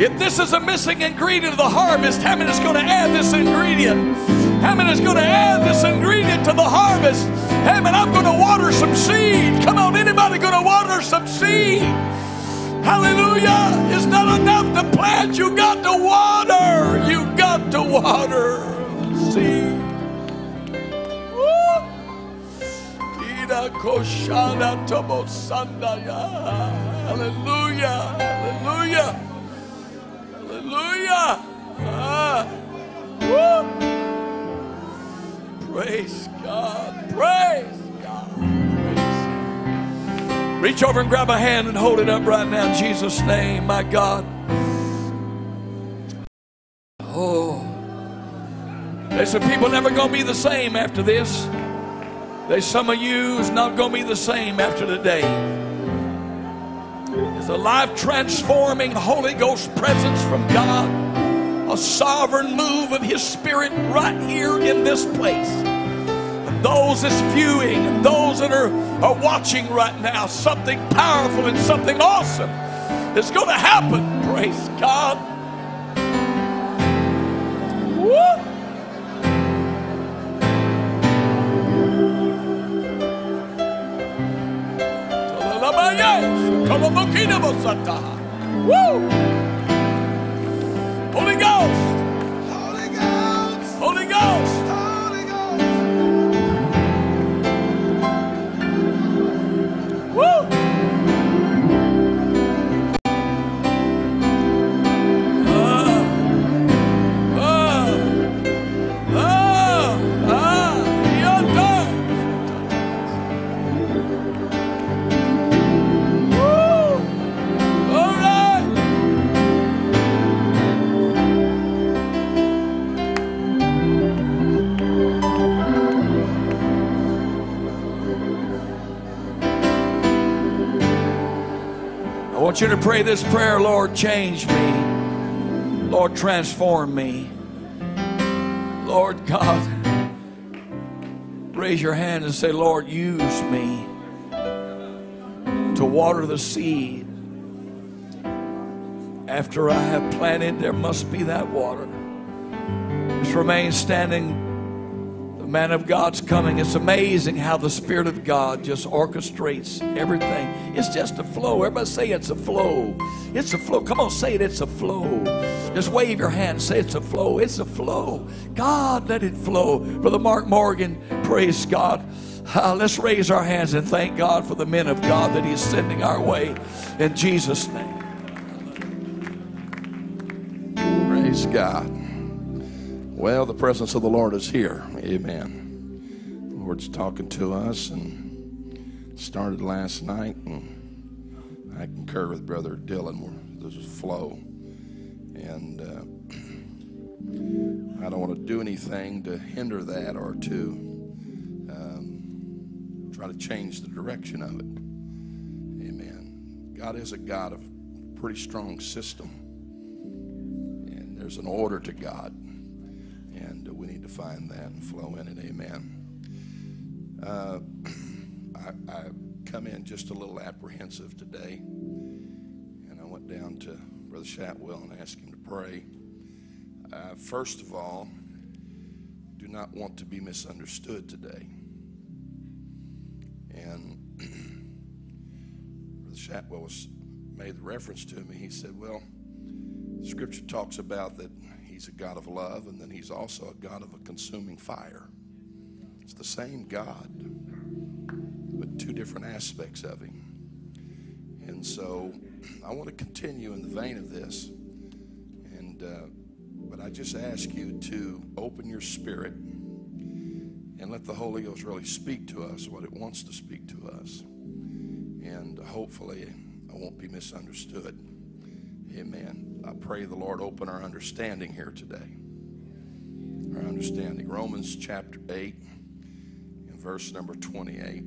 If this is a missing ingredient of the harvest, many is going to add this ingredient? Many is going to add this ingredient to the harvest? Man, I'm going to water some seed. Come on, anybody going to water some seed? Hallelujah. It's not enough to plant, you got to water. You got to water. Sandaya. Hallelujah. Hallelujah. Hallelujah. Ah. Praise God. Praise God. Praise God. Reach over and grab a hand and hold it up right now in Jesus' name, my God. Oh. There's some people never gonna be the same after this. There's some of you is not gonna be the same after today. There's a life transforming Holy Ghost presence from God, a sovereign move of His Spirit right here in this place. And those that's viewing and those that are, are watching right now, something powerful and something awesome is going to happen. Praise God. Woo! Woo! Holy Ghost! Want you to pray this prayer Lord, change me. Lord, transform me. Lord God, raise your hand and say, Lord, use me to water the seed. After I have planted, there must be that water. Just remain standing. Man of God's coming. It's amazing how the Spirit of God just orchestrates everything. It's just a flow. Everybody say it's a flow. It's a flow. Come on, say it. It's a flow. Just wave your hand. Say it's a flow. It's a flow. God, let it flow. Brother Mark Morgan, praise God. Uh, let's raise our hands and thank God for the men of God that He's sending our way in Jesus' name. Praise God. Well, the presence of the Lord is here. Amen. The Lord's talking to us and started last night. And I concur with Brother Dylan. There's a flow. And uh, I don't want to do anything to hinder that or to um, try to change the direction of it. Amen. God is a God of pretty strong system and there's an order to God, find that and flow in it. Amen. Uh, I, I come in just a little apprehensive today, and I went down to Brother Shatwell and asked him to pray. Uh, first of all, do not want to be misunderstood today, and Brother Shatwell was made the reference to me. He said, "Well." Scripture talks about that he's a God of love, and then he's also a God of a consuming fire. It's the same God, but two different aspects of him. And so I want to continue in the vein of this. And uh, but I just ask you to open your spirit and let the Holy Ghost really speak to us what it wants to speak to us. And hopefully I won't be misunderstood. Amen. I pray the Lord open our understanding here today. Our understanding. Romans chapter 8 and verse number 28.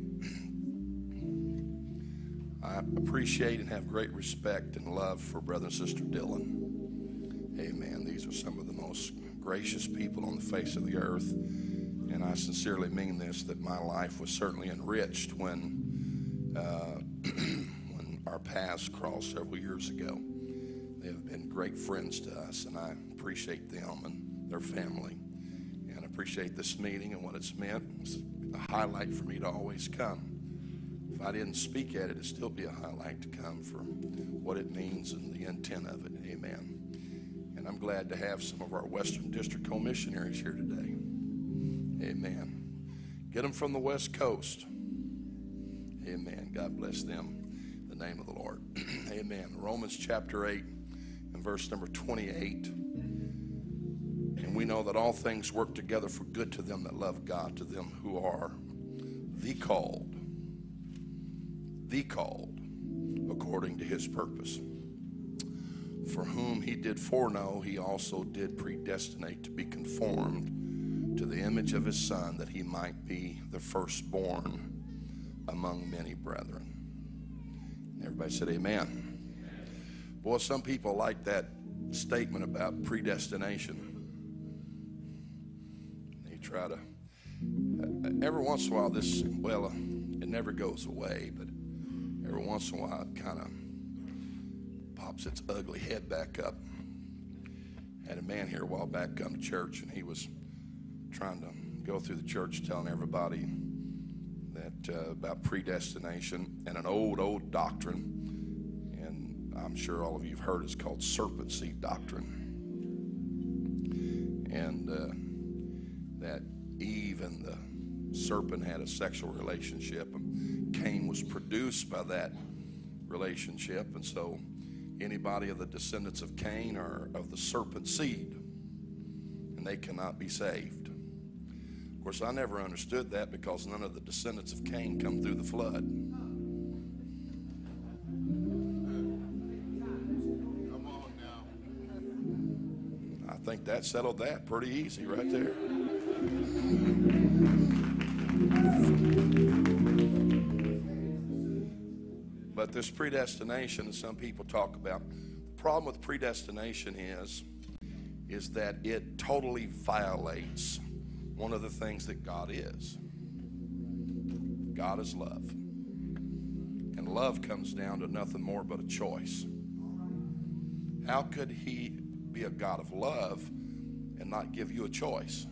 I appreciate and have great respect and love for Brother and Sister Dylan. Amen. These are some of the most gracious people on the face of the earth. And I sincerely mean this that my life was certainly enriched when, uh, when our paths crossed several years ago. They have been great friends to us, and I appreciate them and their family. And I appreciate this meeting and what it's meant. It's a highlight for me to always come. If I didn't speak at it, it'd still be a highlight to come for what it means and the intent of it. Amen. And I'm glad to have some of our Western District co-missionaries here today. Amen. Get them from the West Coast. Amen. God bless them. In the name of the Lord. Amen. Romans chapter 8 and verse number 28. And we know that all things work together for good to them that love God, to them who are the called, the called according to his purpose. For whom he did foreknow, he also did predestinate to be conformed to the image of his Son, that he might be the firstborn among many brethren. Everybody said, Amen. Boy, some people like that statement about predestination. They try to, every once in a while, this, well, it never goes away, but every once in a while it kind of pops its ugly head back up. Had a man here a while back come to church, and he was trying to go through the church telling everybody that uh, about predestination and an old, old doctrine, I'm sure all of you have heard it's called serpent seed doctrine, and uh, that Eve and the serpent had a sexual relationship, and Cain was produced by that relationship, and so anybody of the descendants of Cain are of the serpent seed, and they cannot be saved. Of course, I never understood that because none of the descendants of Cain come through the flood. That settled that pretty easy right there. But this predestination that some people talk about, the problem with predestination is, is that it totally violates one of the things that God is. God is love. And love comes down to nothing more but a choice. How could he be a God of love and not give you a choice?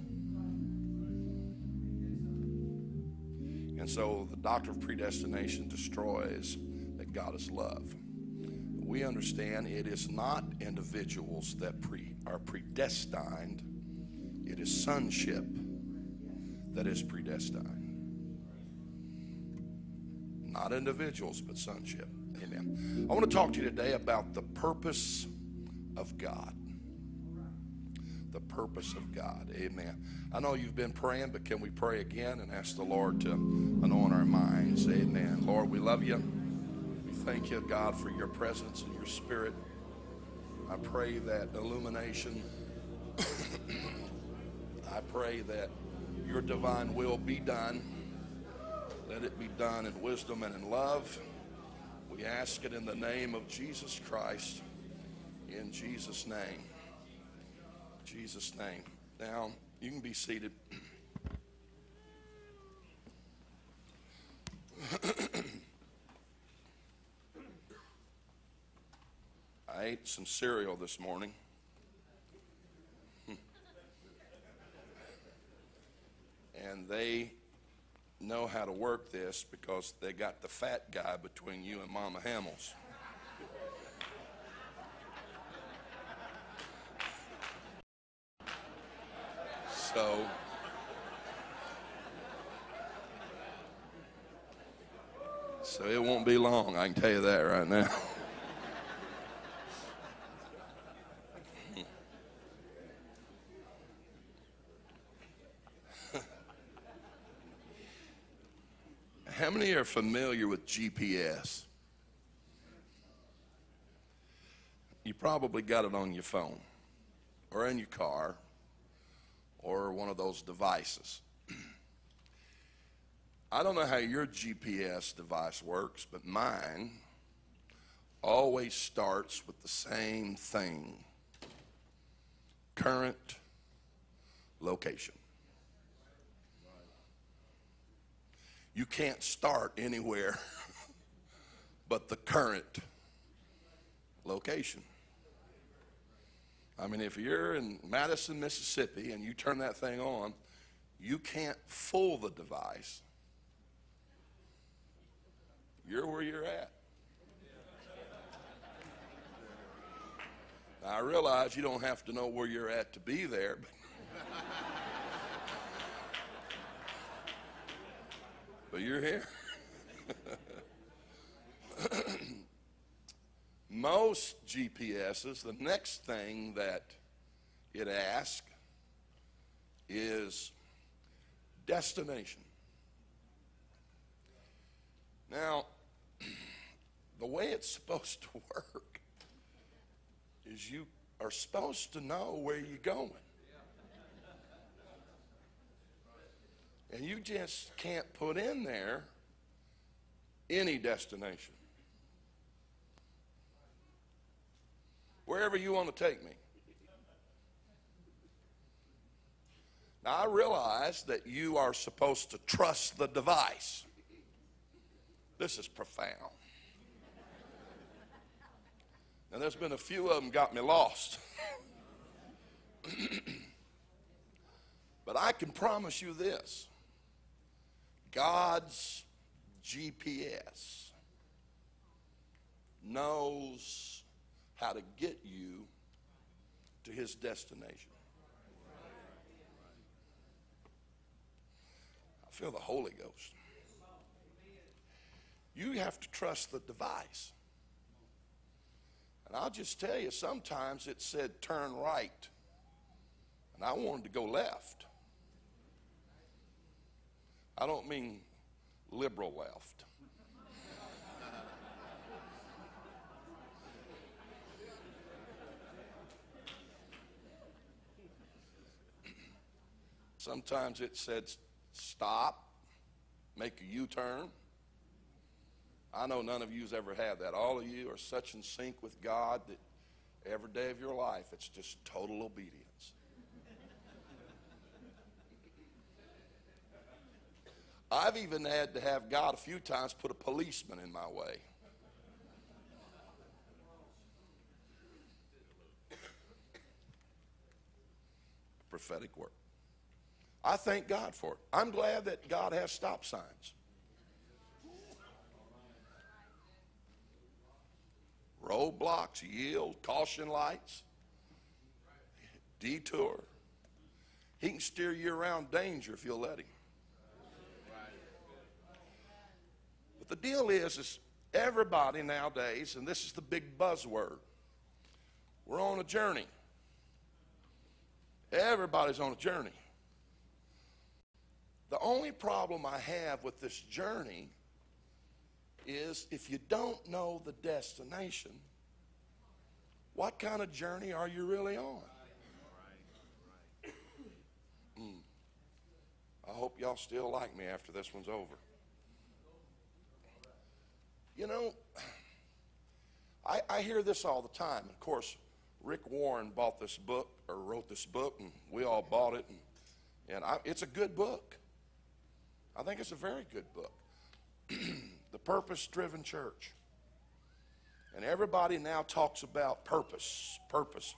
And so the doctrine of predestination destroys that God is love. We understand it is not individuals that pre, are predestined, it is sonship that is predestined. Not individuals, but sonship. Amen. I want to talk to you today about the purpose of God. The purpose of God. Amen. I know you've been praying, but can we pray again and ask the Lord to anoint our minds? Amen. Lord, we love you. We thank you, God, for your presence and your spirit. I pray that illumination, I pray that your divine will be done. Let it be done in wisdom and in love. We ask it in the name of Jesus Christ. In Jesus' name. Jesus' name. Now, you can be seated. I ate some cereal this morning. And they know how to work this because they got the fat guy between you and Mama Hamels. So, so it won't be long, I can tell you that right now. How many are familiar with GPS? You probably got it on your phone or in your car or one of those devices. I don't know how your GPS device works, but mine always starts with the same thing current location. You can't start anywhere but the current location. I mean, if you're in Madison, Mississippi, and you turn that thing on, you can't fool the device. You're where you're at. Now, I realize you don't have to know where you're at to be there, but, but you're here. Most GPSs, the next thing that it asks is destination. Now, the way it's supposed to work is you are supposed to know where you're going. And you just can't put in there any destination. Wherever you want to take me. Now, I realize that you are supposed to trust the device. This is profound. Now, there's been a few of them got me lost. but I can promise you this God's GPS knows how to get you to his destination. I feel the Holy Ghost. You have to trust the device. And I'll just tell you, sometimes it said turn right, and I wanted to go left. I don't mean liberal left. Sometimes it said stop, make a U turn. I know none of you's ever had that. All of you are such in sync with God that every day of your life it's just total obedience. I've even had to have God a few times put a policeman in my way. Prophetic work. I thank God for it. I'm glad that God has stop signs. roadblocks, yield, caution lights, detour. He can steer you around danger if you'll let him. But the deal is, is everybody nowadays, and this is the big buzzword, we're on a journey. Everybody's on a journey. The only problem I have with this journey is if you don't know the destination, what kind of journey are you really on? Mm. I hope y'all still like me after this one's over. You know, I, I hear this all the time. Of course, Rick Warren bought this book or wrote this book, and we all bought it, and, and I, it's a good book. I think it's a very good book. the purpose driven church. And everybody now talks about purpose, purpose,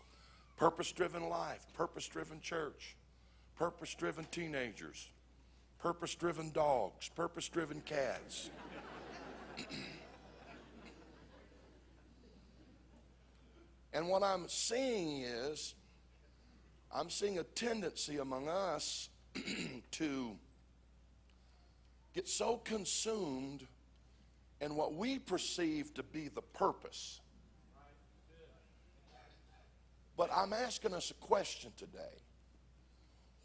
purpose driven life, purpose driven church, purpose driven teenagers, purpose driven dogs, purpose driven cats. and what I'm seeing is, I'm seeing a tendency among us to get so consumed in what we perceive to be the purpose. But I'm asking us a question today.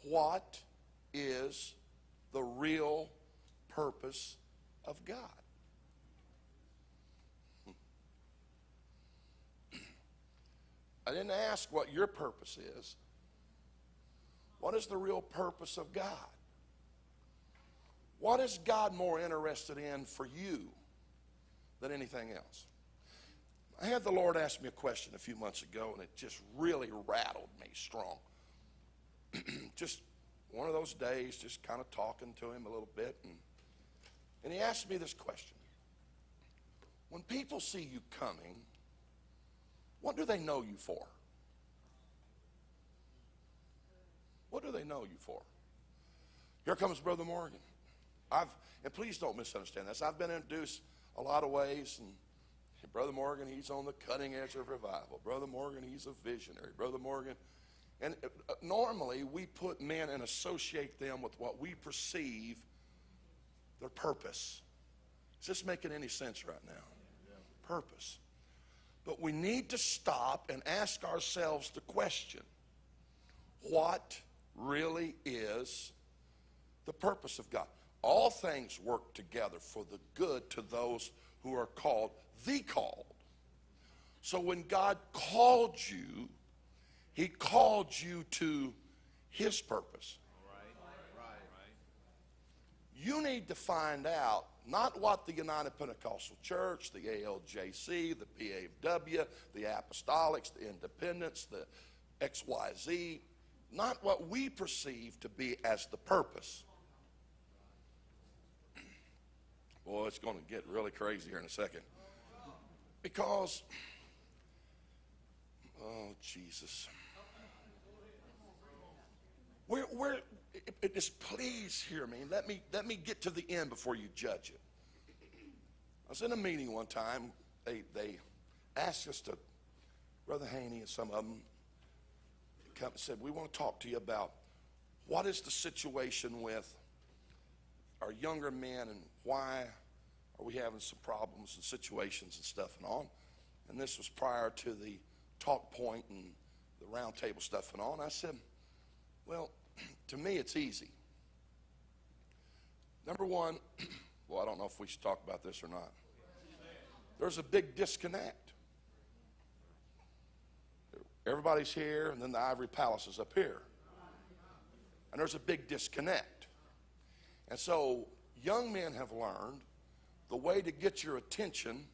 What is the real purpose of God? Hmm. I didn't ask what your purpose is. What is the real purpose of God? What is God more interested in for you than anything else? I had the Lord ask me a question a few months ago, and it just really rattled me strong. just one of those days, just kind of talking to him a little bit, and, and he asked me this question When people see you coming, what do they know you for? What do they know you for? Here comes Brother Morgan. I've, and please don't misunderstand this. I've been introduced a lot of ways, and Brother Morgan, he's on the cutting edge of revival. Brother Morgan, he's a visionary. Brother Morgan, and uh, normally we put men and associate them with what we perceive their purpose. Is this making any sense right now? Purpose. But we need to stop and ask ourselves the question what really is the purpose of God? All things work together for the good to those who are called, the called. So when God called you, He called you to His purpose. You need to find out not what the United Pentecostal Church, the ALJC, the PAW, the Apostolics, the Independents, the XYZ, not what we perceive to be as the purpose. Boy, it's going to get really crazy here in a second. Because, oh, Jesus. We're, we're, it, it, just please hear me. Let me let me get to the end before you judge it. I was in a meeting one time. They they asked us to, Brother Haney and some of them, come, said we want to talk to you about what is the situation with our younger men and why are we having some problems and situations and stuff and on. And this was prior to the talk point and the roundtable stuff and on. I said, well, to me, it's easy. Number one, well, I don't know if we should talk about this or not. There's a big disconnect. Everybody's here, and then the ivory palace is up here. And there's a big disconnect. And so, young men have learned the way to get your attention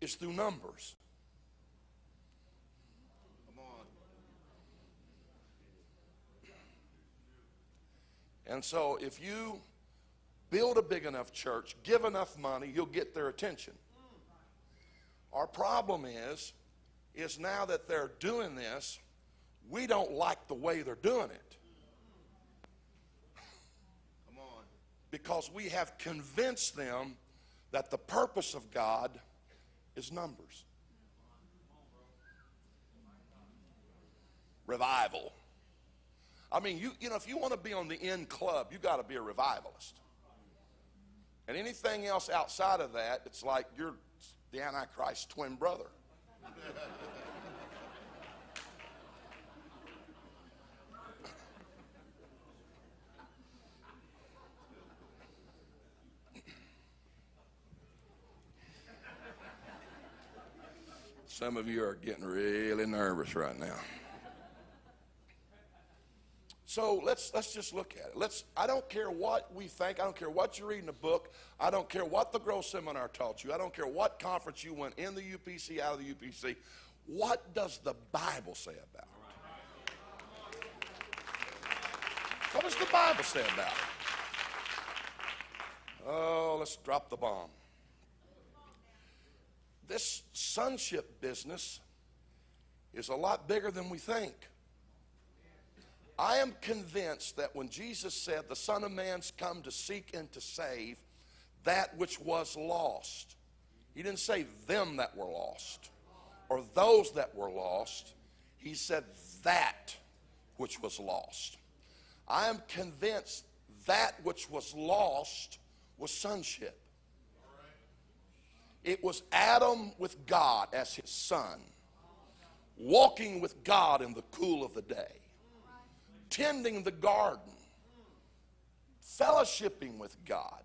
is through numbers. Come on. And so if you build a big enough church, give enough money, you'll get their attention. Our problem is, is now that they're doing this, we don't like the way they're doing it. Come on. Because we have convinced them that the purpose of God is numbers. Revival. I mean, you, you know, if you want to be on the end club, you got to be a revivalist. And anything else outside of that, it's like you're the Antichrist twin brother. Some of you are getting really nervous right now. So let's let's just look at it. Let's I don't care what we think, I don't care what you read in the book, I don't care what the Grow Seminar taught you, I don't care what conference you went in the UPC, out of the UPC. What does the Bible say about it? What does the Bible say about it? Oh, let's drop the bomb. This sonship business is a lot bigger than we think. I am convinced that when Jesus said, The Son of Man's come to seek and to save that which was lost, he didn't say them that were lost or those that were lost. He said that which was lost. I am convinced that which was lost was sonship. It was Adam with God as his son, walking with God in the cool of the day tending the garden, fellowshipping with God,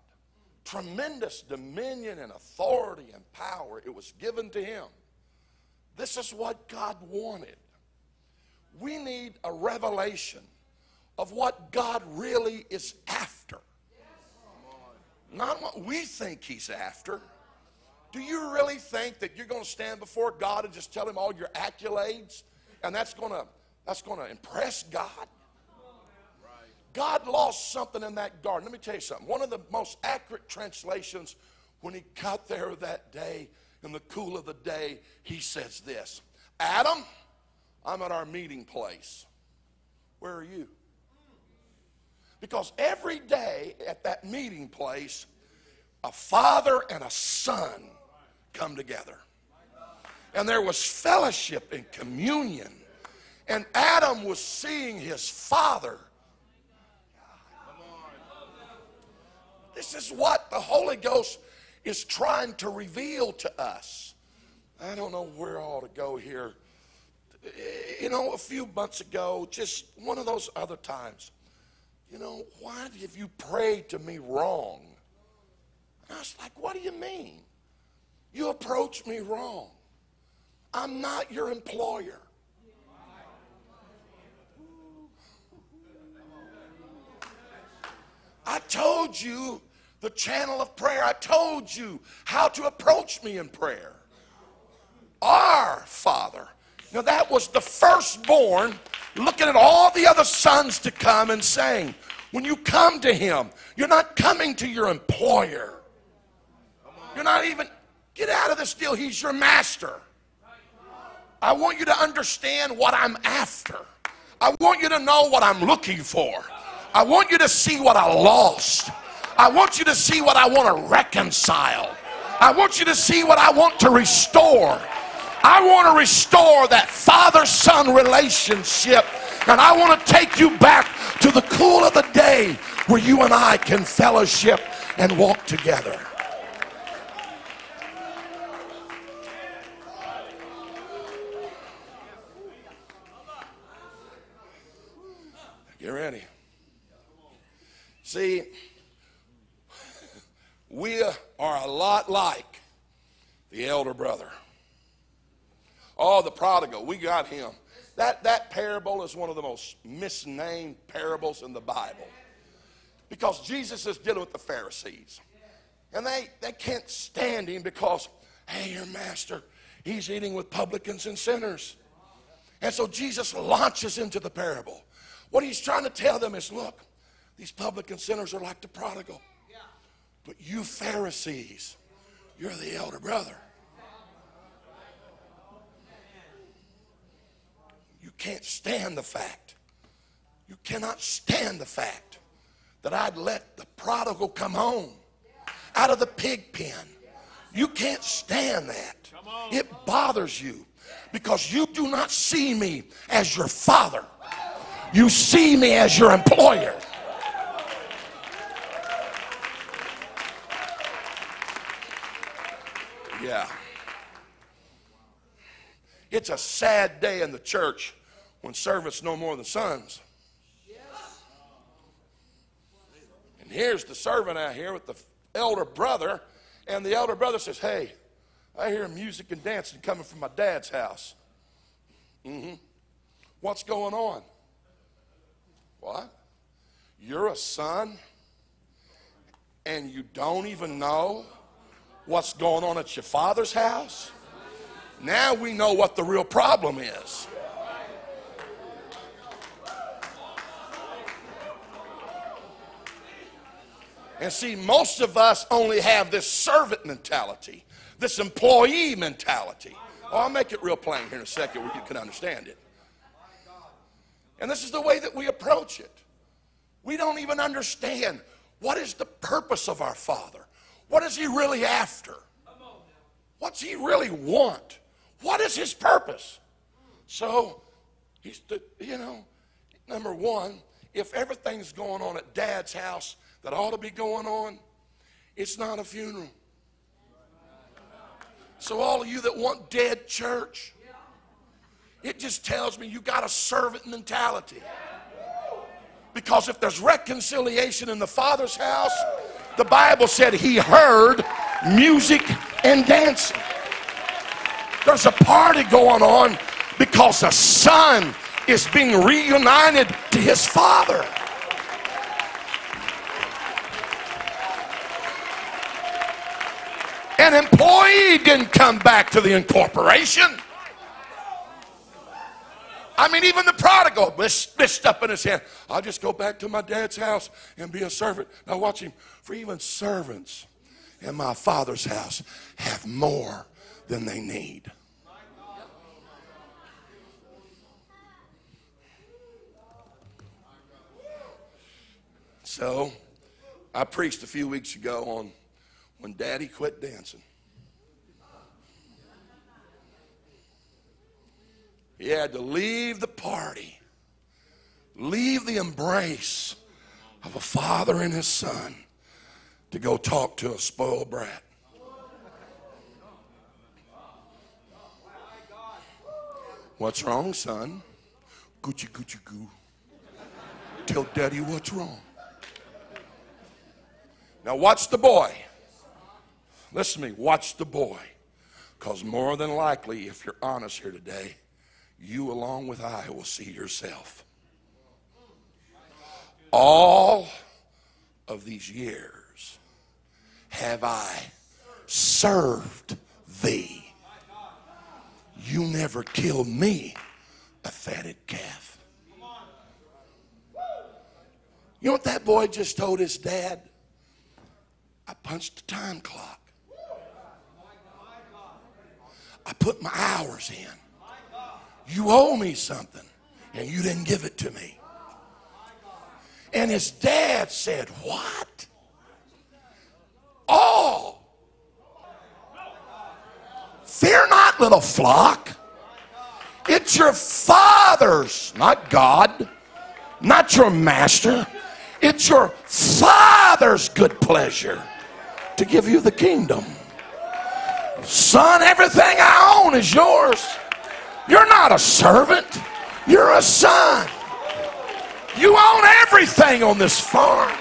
tremendous dominion and authority and power. It was given to him. This is what God wanted. We need a revelation of what God really is after. Not what we think He's after. Do you really think that you're going to stand before God and just tell Him all your accolades and that's going to, that's going to impress God? God lost something in that garden. Let me tell you something. One of the most accurate translations, when he got there that day, in the cool of the day, he says this Adam, I'm at our meeting place. Where are you? Because every day at that meeting place, a father and a son come together. And there was fellowship and communion. And Adam was seeing his father. This is what the Holy Ghost is trying to reveal to us. I don't know where I ought to go here. You know, a few months ago, just one of those other times, you know, why have you prayed to me wrong? And I was like, what do you mean? You approach me wrong. I'm not your employer. I told you the channel of prayer. I told you how to approach me in prayer. Our Father. Now, that was the firstborn looking at all the other sons to come and saying, when you come to Him, you're not coming to your employer. You're not even, get out of this deal. He's your master. I want you to understand what I'm after. I want you to know what I'm looking for. I want you to see what I lost. I want you to see what I want to reconcile. I want you to see what I want to restore. I want to restore that father son relationship. And I want to take you back to the cool of the day where you and I can fellowship and walk together. Get ready. See, we are a lot like the elder brother. Oh, the prodigal, we got him. That, that parable is one of the most misnamed parables in the Bible because Jesus is dealing with the Pharisees. And they, they can't stand him because, hey, your master, he's eating with publicans and sinners. And so Jesus launches into the parable. What he's trying to tell them is look, these publican sinners are like the prodigal. But you Pharisees, you're the elder brother. You can't stand the fact. You cannot stand the fact that I'd let the prodigal come home out of the pig pen. You can't stand that. It bothers you because you do not see me as your father. You see me as your employer. Yeah. It's a sad day in the church when servants no more than sons. And here's the servant out here with the elder brother, and the elder brother says, Hey, I hear music and dancing coming from my dad's house. Mm-hmm. What's going on? What? You're a son and you don't even know what's going on at your father's house? Now we know what the real problem is. And see, most of us only have this servant mentality, this employee mentality. Oh, I'll make it real plain here in a second where you can understand it. And this is the way that we approach it. We don't even understand what is the purpose of our Father. What is He really after? What's He really want? What is His purpose? So, He's, the, you know, number one, if everything's going on at Dad's house that ought to be going on, it's not a funeral. So, all of you that want dead church, it just tells me you got a servant mentality. Because if there's reconciliation in the Father's house, the Bible said he heard music and dancing. There's a party going on because a son is being reunited to his father. An employee didn't come back to the incorporation. I mean, even the prodigal missed up in his hand. I'll just go back to my dad's house and be a servant. Now, watch him. For even servants in my father's house have more than they need. So I preached a few weeks ago on when daddy quit dancing. He had to leave the party, leave the embrace of a father and his son to go talk to a spoiled brat. What's wrong, son? Gucci, Gucci, goo. Tell daddy what's wrong. Now, watch the boy. Listen to me, watch the boy. Because more than likely, if you're honest here today, you along with I will see yourself. All of these years have I served thee. You never killed me, a fatted calf. You know what that boy just told his dad? I punched the time clock. I put my hours in. You owe me something, and you didn't give it to me. And his dad said, What? All. Fear not, little flock. It's your father's, not God, not your master. It's your father's good pleasure to give you the kingdom. Son, everything I own is yours. You're not a servant, you're a son. You own everything on this farm.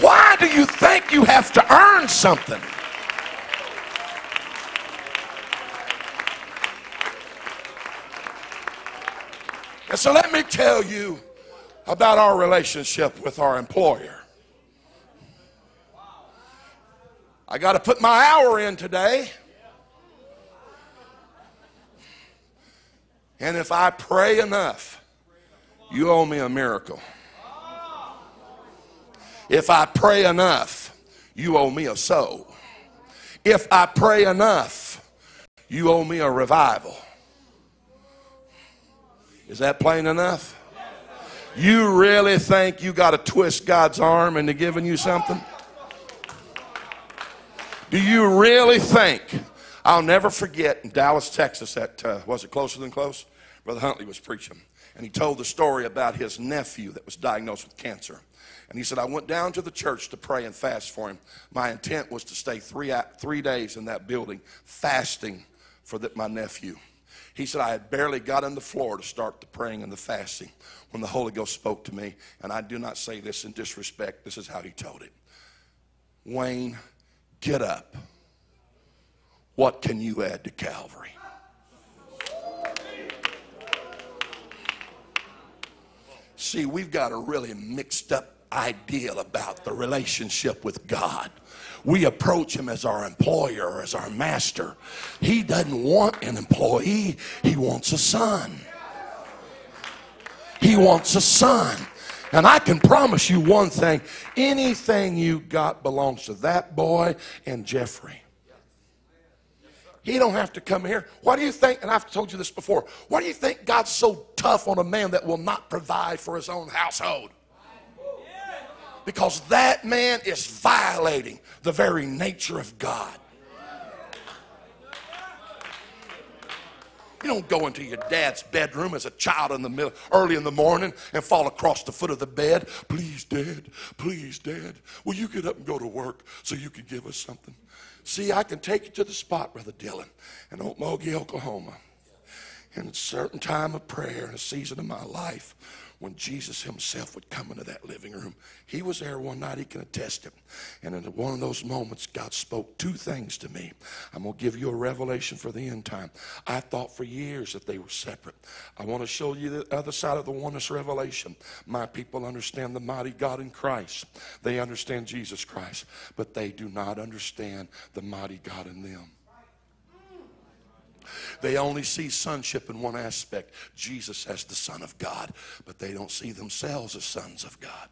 Why do you think you have to earn something? And so let me tell you about our relationship with our employer. I got to put my hour in today. And if I pray enough, you owe me a miracle. If I pray enough, you owe me a soul. If I pray enough, you owe me a revival. Is that plain enough? You really think you got to twist God's arm into giving you something? Do you really think? I'll never forget in Dallas, Texas, that uh, was it closer than close? Brother Huntley was preaching. And he told the story about his nephew that was diagnosed with cancer. And he said, I went down to the church to pray and fast for him. My intent was to stay three, three days in that building fasting for the, my nephew. He said, I had barely got on the floor to start the praying and the fasting when the Holy Ghost spoke to me. And I do not say this in disrespect. This is how he told it. Wayne, Get up. What can you add to Calvary? See, we've got a really mixed up ideal about the relationship with God. We approach him as our employer or as our master. He doesn't want an employee, he wants a son. He wants a son. And I can promise you one thing anything you got belongs to that boy and Jeffrey. He don't have to come here. Why do you think, and I've told you this before, why do you think God's so tough on a man that will not provide for his own household? Because that man is violating the very nature of God. You don't go into your dad's bedroom as a child in the middle, early in the morning and fall across the foot of the bed. Please, Dad, please, Dad, will you get up and go to work so you can give us something? See, I can take you to the spot, Brother Dylan, in Okmulgee, Oklahoma. In a certain time of prayer, in a season of my life, when Jesus himself would come into that living room. He was there one night, he can attest it. And in one of those moments, God spoke two things to me. I'm going to give you a revelation for the end time. I thought for years that they were separate. I want to show you the other side of the oneness revelation. My people understand the mighty God in Christ, they understand Jesus Christ, but they do not understand the mighty God in them. They only see sonship in one aspect Jesus as the Son of God, but they don't see themselves as sons of God.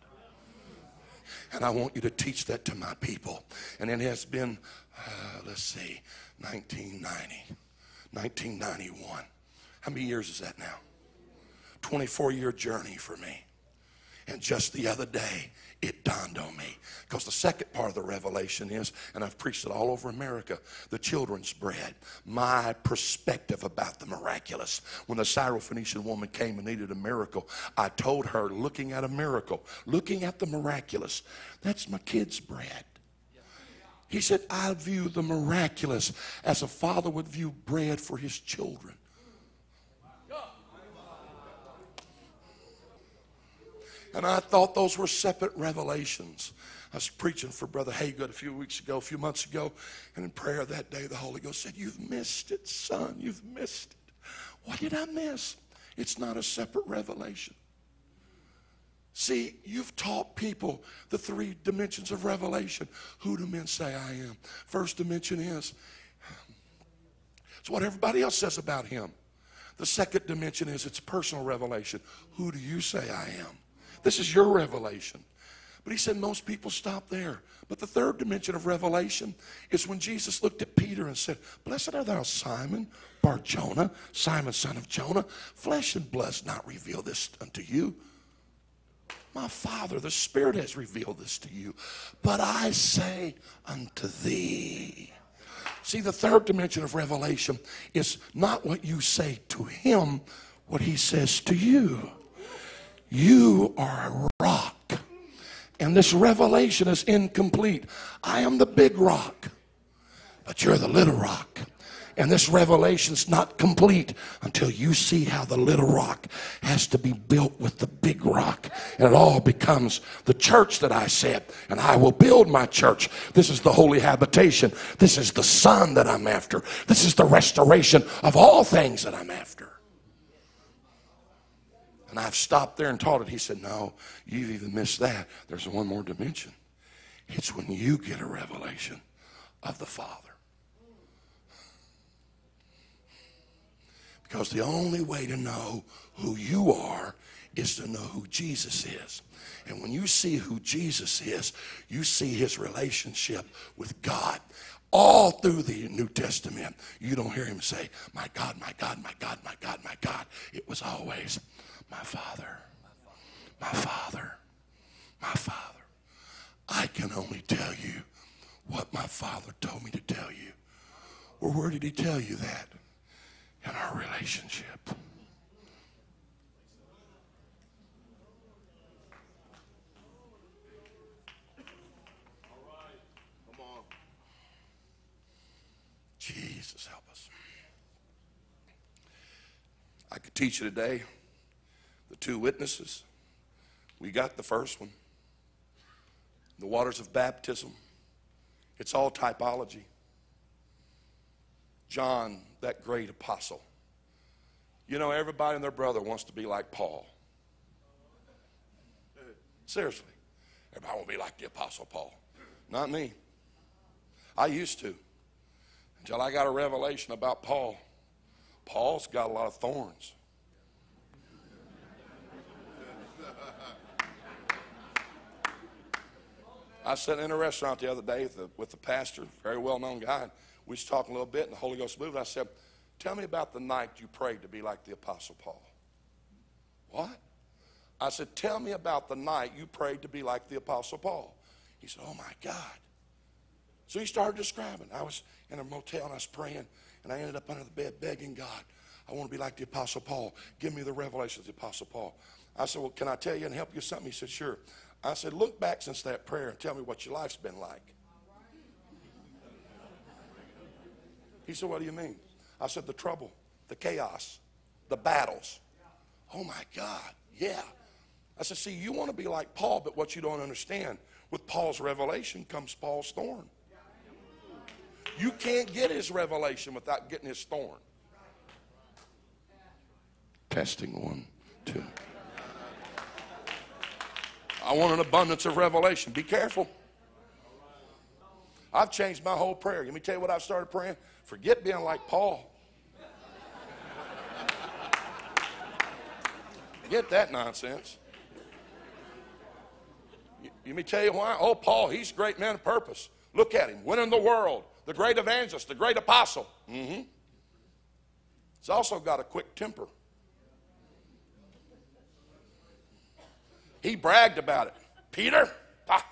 And I want you to teach that to my people. And it has been, uh, let's see, 1990, 1991. How many years is that now? 24 year journey for me. And just the other day, it dawned on me. Because the second part of the revelation is, and I've preached it all over America, the children's bread. My perspective about the miraculous. When the Syrophoenician woman came and needed a miracle, I told her, looking at a miracle, looking at the miraculous, that's my kid's bread. He said, I view the miraculous as a father would view bread for his children. And I thought those were separate revelations. I was preaching for Brother Haygood a few weeks ago, a few months ago, and in prayer that day, the Holy Ghost said, You've missed it, son. You've missed it. What did I miss? It's not a separate revelation. See, you've taught people the three dimensions of revelation. Who do men say I am? First dimension is it's what everybody else says about him. The second dimension is it's personal revelation. Who do you say I am? This is your revelation. But he said most people stop there. But the third dimension of revelation is when Jesus looked at Peter and said, Blessed art thou, Simon, Bar Jonah, Simon, son of Jonah. Flesh and blood's not revealed this unto you. My Father, the Spirit has revealed this to you. But I say unto thee. See, the third dimension of revelation is not what you say to him, what he says to you. You are a rock. And this revelation is incomplete. I am the big rock, but you're the little rock. And this revelation's not complete until you see how the little rock has to be built with the big rock. And it all becomes the church that I said, and I will build my church. This is the holy habitation. This is the son that I'm after. This is the restoration of all things that I'm after. And I've stopped there and taught it. He said, No, you've even missed that. There's one more dimension. It's when you get a revelation of the Father. Because the only way to know who you are is to know who Jesus is. And when you see who Jesus is, you see his relationship with God. All through the New Testament, you don't hear him say, My God, my God, my God, my God, my God. It was always, my Father, my Father, my Father. I can only tell you what my Father told me to tell you. Well, where did he tell you that? In our relationship. All right. Come on. Jesus help us. I could teach you today the two witnesses. We got the first one. The waters of baptism. It's all typology. John, that great apostle. You know, everybody and their brother wants to be like Paul. Seriously. Everybody want to be like the apostle Paul. Not me. I used to. Until I got a revelation about Paul. Paul's got a lot of thorns. I sat in a restaurant the other day with the, with the pastor, very well known guy. We was talking a little bit, and the Holy Ghost moved. I said, Tell me about the night you prayed to be like the Apostle Paul. What? I said, Tell me about the night you prayed to be like the Apostle Paul. He said, Oh my God. So he started describing. I was in a motel and I was praying, and I ended up under the bed begging God, I want to be like the Apostle Paul. Give me the revelation of the Apostle Paul. I said, Well, can I tell you and help you something? He said, Sure. I said, Look back since that prayer and tell me what your life's been like. He said, What do you mean? I said, The trouble, the chaos, the battles. Oh my God, yeah. I said, See, you want to be like Paul, but what you don't understand, with Paul's revelation comes Paul's thorn. You can't get his revelation without getting his thorn. Testing one, two. I want an abundance of revelation. Be careful. I've changed my whole prayer. Let me tell you what I've started praying. Forget being like Paul. Get that nonsense. Let me tell you why. Oh, Paul, he's a great man of purpose. Look at him, winning the world, the great evangelist, the great apostle. Mm-hmm. He's also got a quick temper. He bragged about it. Peter, like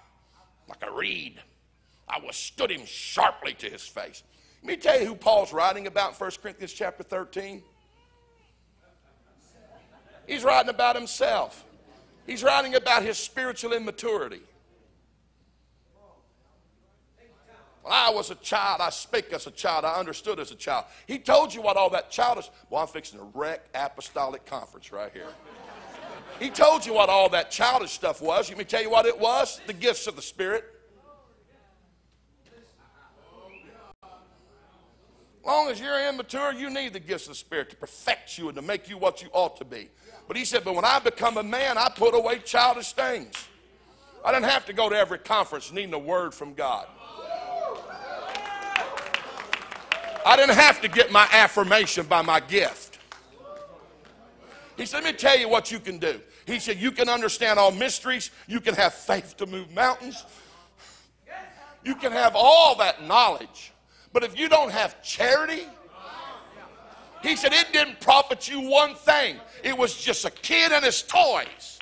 a reed, I withstood him sharply to his face. Let me tell you who Paul's writing about in 1 Corinthians chapter 13. He's writing about himself. He's writing about his spiritual immaturity. When I was a child, I spake as a child, I understood as a child. He told you what all that childish. Well, I'm fixing to wreck apostolic conference right here. He told you what all that childish stuff was. Let me tell you what it was the gifts of the Spirit. long as you're immature, you need the gifts of the Spirit to perfect you and to make you what you ought to be. But he said, But when I become a man, I put away childish things. I didn't have to go to every conference needing a word from God. I didn't have to get my affirmation by my gift. He said, Let me tell you what you can do. He said, You can understand all mysteries. You can have faith to move mountains. You can have all that knowledge. But if you don't have charity, he said, It didn't profit you one thing. It was just a kid and his toys.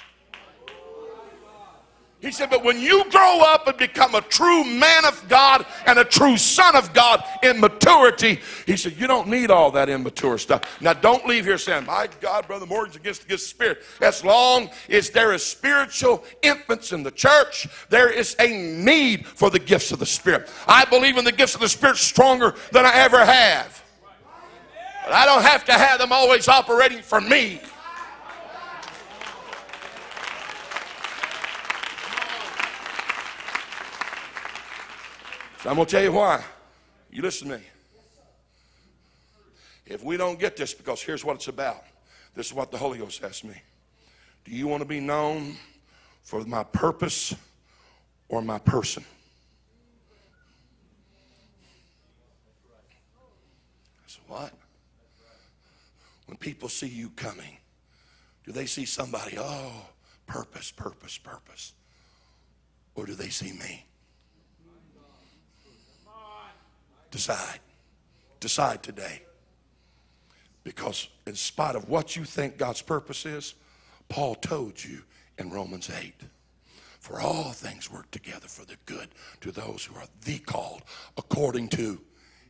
He said, but when you grow up and become a true man of God and a true son of God in maturity, he said, you don't need all that immature stuff. Now, don't leave here saying, my God, Brother Morgan's against the spirit. As long as there is spiritual infants in the church, there is a need for the gifts of the spirit. I believe in the gifts of the spirit stronger than I ever have. But I don't have to have them always operating for me. So I'm going to tell you why. You listen to me. If we don't get this, because here's what it's about. This is what the Holy Ghost asked me. Do you want to be known for my purpose or my person? I said, What? When people see you coming, do they see somebody, oh, purpose, purpose, purpose? Or do they see me? Decide. Decide today. Because, in spite of what you think God's purpose is, Paul told you in Romans 8 for all things work together for the good to those who are the called according to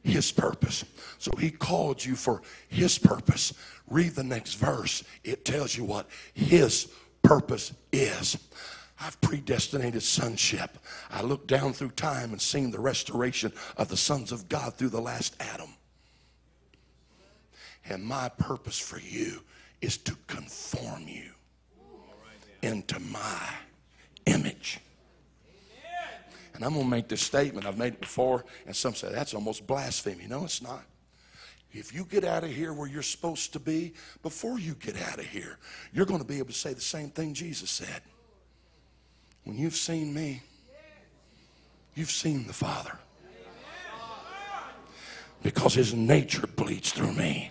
his purpose. So he called you for his purpose. Read the next verse, it tells you what his purpose is. I've predestinated sonship. I look down through time and seen the restoration of the sons of God through the last Adam. And my purpose for you is to conform you into my image. And I'm going to make this statement. I've made it before, and some say that's almost blasphemy. No, it's not. If you get out of here where you're supposed to be, before you get out of here, you're going to be able to say the same thing Jesus said. When you've seen me, you've seen the Father. Because his nature bleeds through me.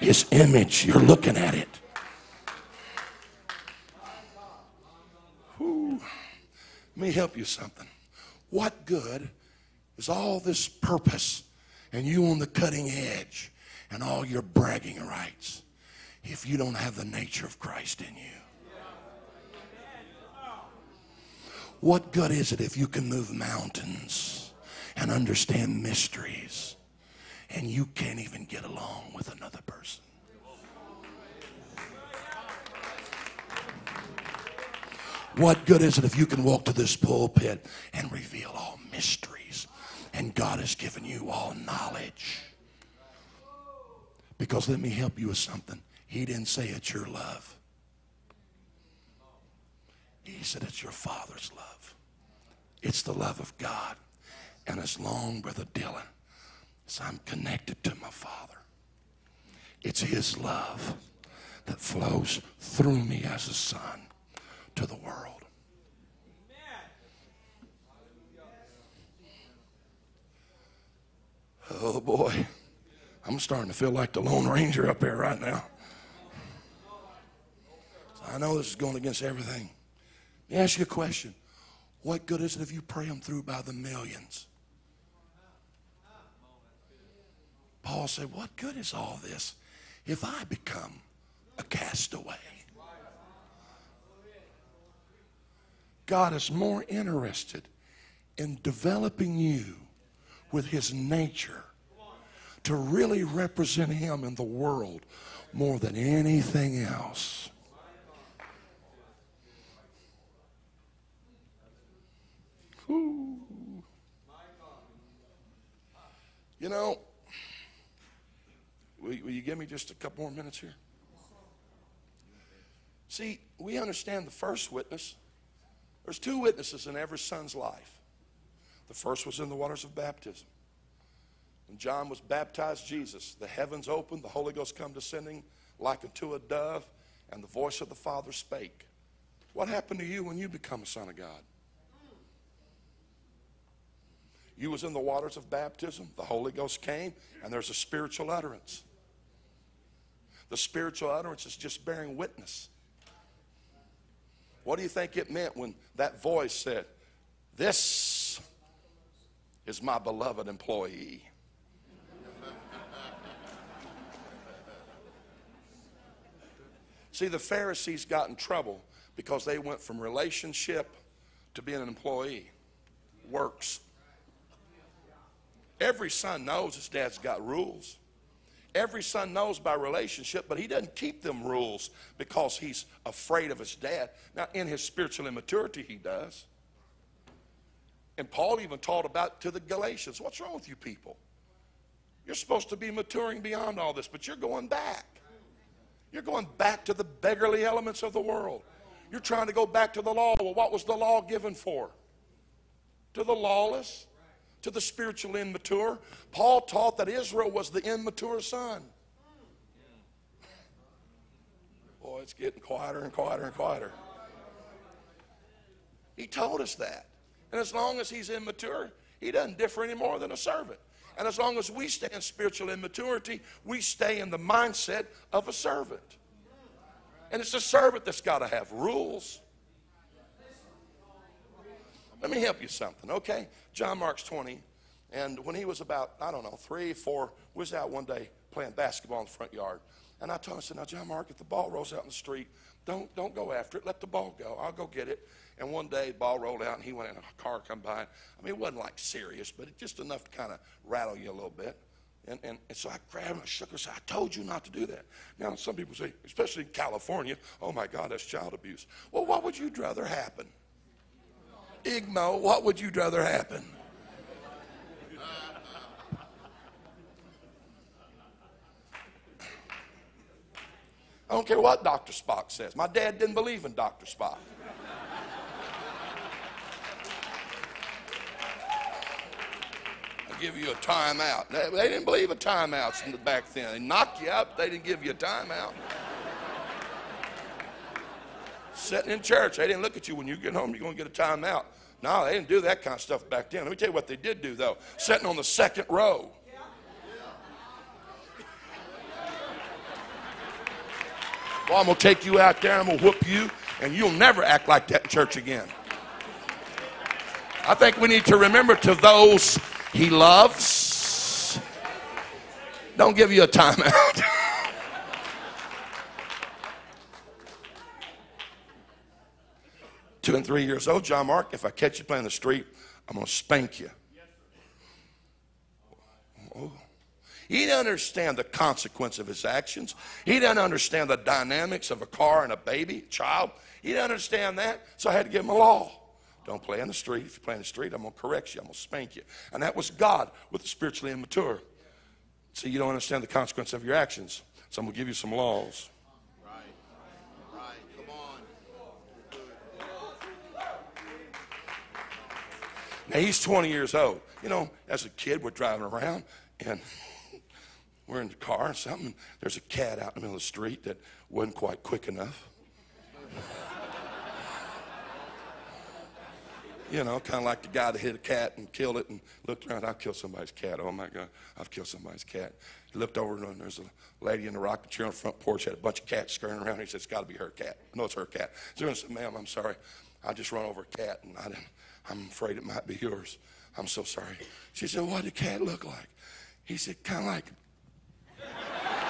His image, you're looking at it. Whew. Let me help you something. What good is all this purpose and you on the cutting edge and all your bragging rights if you don't have the nature of Christ in you? What good is it if you can move mountains and understand mysteries and you can't even get along with another person? What good is it if you can walk to this pulpit and reveal all mysteries and God has given you all knowledge? Because let me help you with something. He didn't say it's your love. He said it's your father's love. It's the love of God. And as long, Brother Dylan, as I'm connected to my Father, it's His love that flows through me as a son to the world. Oh boy, I'm starting to feel like the Lone Ranger up here right now. I know this is going against everything. Let me ask you a question. What good is it if you pray them through by the millions? Paul said, What good is all this if I become a castaway? God is more interested in developing you with his nature to really represent him in the world more than anything else. You know, will, will you give me just a couple more minutes here? See, we understand the first witness. There's two witnesses in every son's life. The first was in the waters of baptism. When John was baptized, Jesus, the heavens opened, the Holy Ghost come descending like unto a dove, and the voice of the Father spake. What happened to you when you become a son of God? You was in the waters of baptism, the Holy Ghost came, and there's a spiritual utterance. The spiritual utterance is just bearing witness. What do you think it meant when that voice said, This is my beloved employee? See, the Pharisees got in trouble because they went from relationship to being an employee. Works. Every son knows his dad's got rules. Every son knows by relationship, but he doesn't keep them rules because he's afraid of his dad. Now, in his spiritual immaturity, he does. And Paul even taught about to the Galatians what's wrong with you people? You're supposed to be maturing beyond all this, but you're going back. You're going back to the beggarly elements of the world. You're trying to go back to the law. Well, what was the law given for? To the lawless, to the spiritual immature. Paul taught that Israel was the immature son. Boy, it's getting quieter and quieter and quieter. He told us that. And as long as he's immature, he doesn't differ any more than a servant. And as long as we stay in spiritual immaturity, we stay in the mindset of a servant. And it's a servant that's got to have rules. Let me help you something, okay? John Mark's 20, and when he was about, I don't know, three, four, was out one day playing basketball in the front yard. And I told him, I said, now, John Mark, if the ball rolls out in the street, don't, don't go after it. Let the ball go. I'll go get it. And one day, the ball rolled out, and he went in a car come by. I mean, it wasn't like serious, but it just enough to kind of rattle you a little bit. And, and, and, so I grabbed him, I shook her, I said, I told you not to do that. Now, some people say, especially in California, oh my God, that's child abuse. Well, what would you rather happen? Igmo, what would you rather happen? I don't care what Dr. Spock says. My dad didn't believe in Dr. Spock. I give you a timeout. They, didn't believe in timeouts back then. They knock you out, they didn't give you a timeout. Sitting in church, they didn't look at you when you get home, you're going to get a timeout. No, they didn't do that kind of stuff back then. Let me tell you what they did do, though. Sitting on the second row. Well, I'm going to take you out there, I'm going to whoop you, and you'll never act like that in church again. I think we need to remember to those he loves. Don't give you a timeout. Two and three years old, John Mark, if I catch you playing the street, I'm going to spank you. Oh. He didn't understand the consequence of his actions. He didn't understand the dynamics of a car and a baby, child. He didn't understand that, so I had to give him a law. Don't play in the street. If you play in the street, I'm going to correct you. I'm going to spank you. And that was God with the spiritually immature. See, you don't understand the consequence of your actions. So I'm going to give you some laws. Right. Right. Come on. Now he's 20 years old. You know, as a kid, we're driving around and we're in the car or something. And There's a cat out in the middle of the street that wasn't quite quick enough. you know, kind of like the guy that hit a cat and killed it and looked around. I've killed somebody's cat. Oh my God, I've killed somebody's cat. He looked over and there's a lady in the rocking chair on the front porch, had a bunch of cats scurrying around. He said, It's got to be her cat. No, it's her cat. So I said, Ma'am, I'm sorry. I just run over a cat and I didn't, I'm afraid it might be yours. I'm so sorry. She said, What did the cat look like? He said, Kind of like.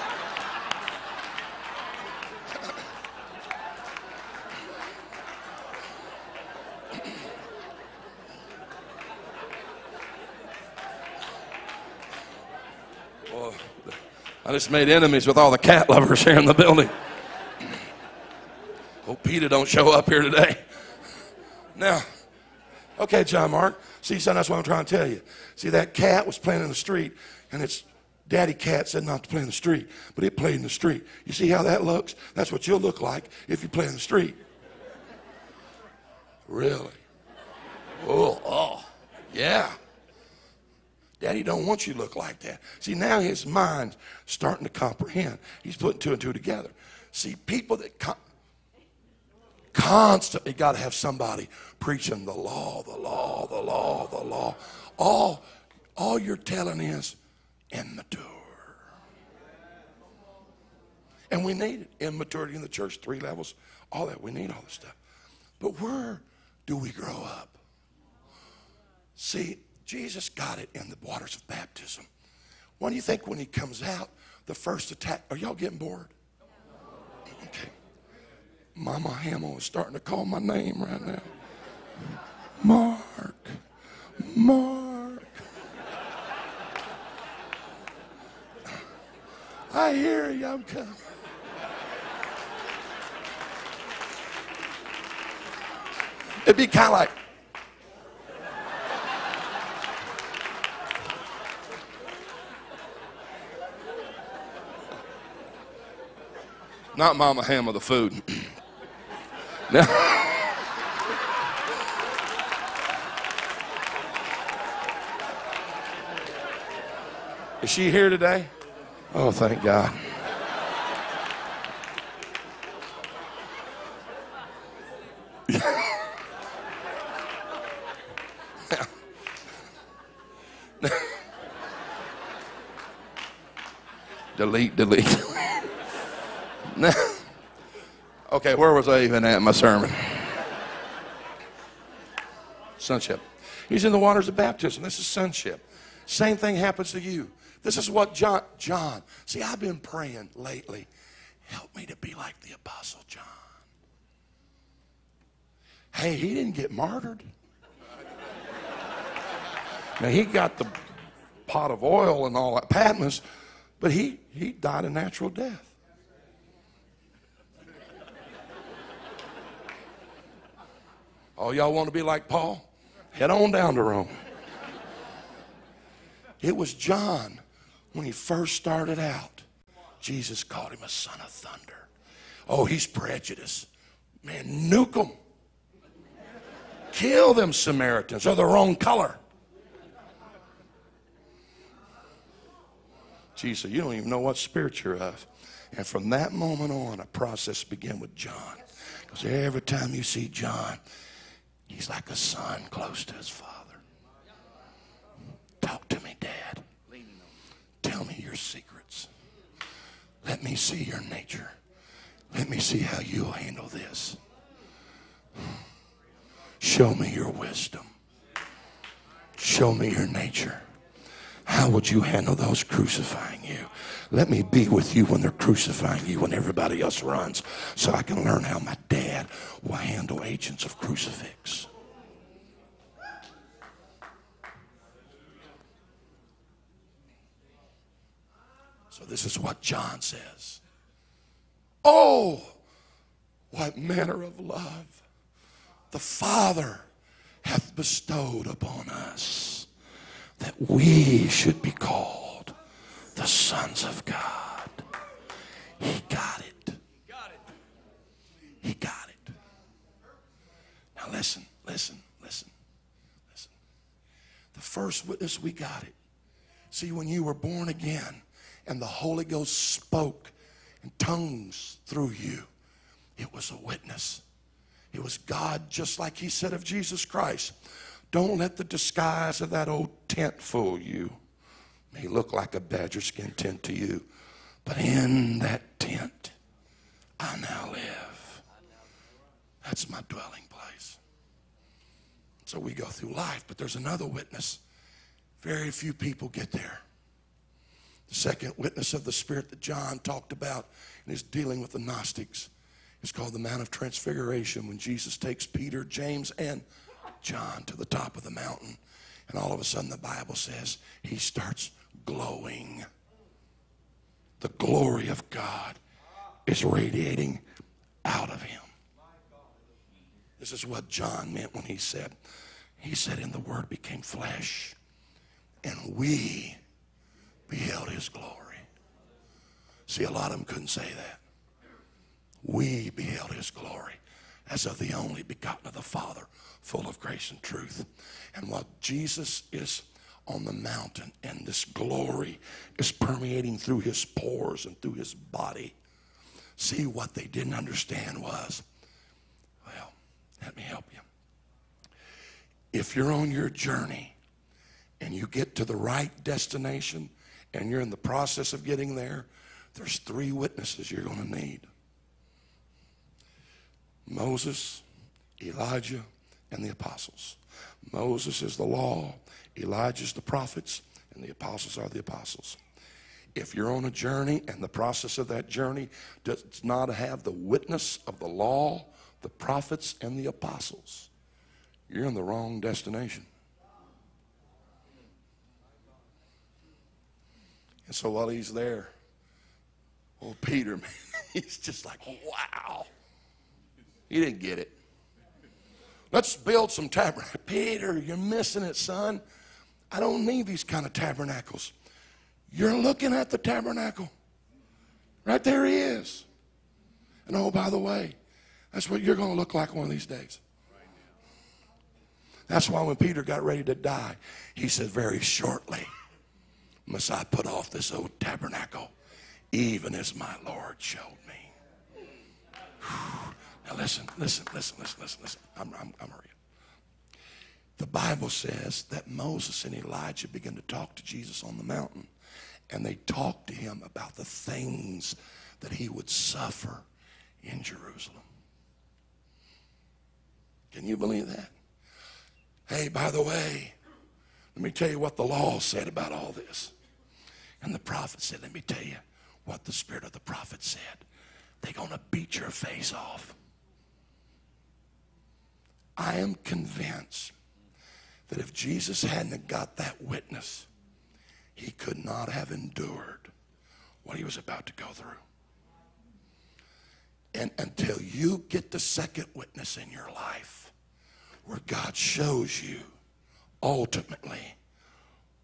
I just made enemies with all the cat lovers here in the building. Hope Peter don't show up here today. Now, okay, John Mark. See, son, that's what I'm trying to tell you. See, that cat was playing in the street, and its daddy cat said not to play in the street, but it played in the street. You see how that looks? That's what you'll look like if you play in the street. Really? Oh, oh, yeah. Daddy don't want you to look like that. See, now his mind's starting to comprehend. He's putting two and two together. See, people that constantly got to have somebody preaching the law, the law, the law, the law. All, all you're telling is immature. And we need it. Immaturity in the church, three levels, all that. We need all this stuff. But where do we grow up? See, Jesus got it in the waters of baptism. What do you think when he comes out, the first attack? Are y'all getting bored? Okay. Mama Hamill is starting to call my name right now. Mark. Mark. I hear you. I'm coming. It'd be kind of like, Not Mama Ham the food. now, is she here today? Oh, thank God. delete, delete. okay, where was I even at in my sermon? Sonship. He's in the waters of baptism. This is sonship. Same thing happens to you. This is what John, John, see, I've been praying lately. Help me to be like the Apostle John. Hey, he didn't get martyred. Now, he got the pot of oil and all that, Patmos, but he, he died a natural death. Oh, y'all want to be like Paul? Head on down to Rome. It was John when he first started out. Jesus called him a son of thunder. Oh, he's prejudiced. Man, nuke them. Kill them Samaritans. They're the wrong color. Jesus, you don't even know what spirit you're of. And from that moment on, a process began with John. Because every time you see John, He's like a son close to his father. Talk to me, Dad. Tell me your secrets. Let me see your nature. Let me see how you'll handle this. Show me your wisdom. Show me your nature. How would you handle those crucifying you? Let me be with you when they're crucifying you when everybody else runs so I can learn how my dad will handle agents of crucifix. So this is what John says. Oh, what manner of love the Father hath bestowed upon us that we should be called the sons of God. He got it. He got it. Now listen, listen, listen, listen. The first witness, we got it. See, when you were born again and the Holy Ghost spoke in tongues through you, it was a witness. It was God, just like He said of Jesus Christ. Don't let the disguise of that old tent fool you. It may look like a badger skin tent to you, but in that tent, I now live. That's my dwelling place. So we go through life, but there's another witness. Very few people get there. The second witness of the Spirit that John talked about in his dealing with the Gnostics is called the Mount of Transfiguration when Jesus takes Peter, James, and John to the top of the mountain. And all of a sudden, the Bible says he starts glowing. the glory of God is radiating out of him. This is what John meant when he said, he said, in the word became flesh, and we beheld his glory. See, a lot of them couldn't say that. We beheld his glory as of the only begotten of the Father, full of grace and truth. And while Jesus is on the mountain and this glory is permeating through his pores and through his body, see what they didn't understand was, well, let me help you. If you're on your journey and you get to the right destination and you're in the process of getting there, there's three witnesses you're going to need Moses, Elijah, and the apostles. Moses is the law, Elijah is the prophets, and the apostles are the apostles. If you're on a journey and the process of that journey does not have the witness of the law, the prophets, and the apostles, you're in the wrong destination. And so while he's there, oh, Peter, man, he's just like, wow. He didn't get it. Let's build some tabernacles. Peter, you're missing it, son. I don't need these kind of tabernacles. You're looking at the tabernacle. Right there he is. And oh, by the way, that's what you're going to look like one of these days. That's why when Peter got ready to die, he said, Very shortly must I put off this old tabernacle, even as my Lord showed me. Whew. Now listen, listen, listen, listen, listen, listen. I'm, I'm, I'm hurrying. The Bible says that Moses and Elijah began to talk to Jesus on the mountain, and they talked to him about the things that he would suffer in Jerusalem. Can you believe that? Hey, by the way, let me tell you what the law said about all this. And the prophet said, Let me tell you what the spirit of the prophet said. They're going to beat your face off. I am convinced that if Jesus hadn't got that witness, he could not have endured what he was about to go through. And until you get the second witness in your life, where God shows you ultimately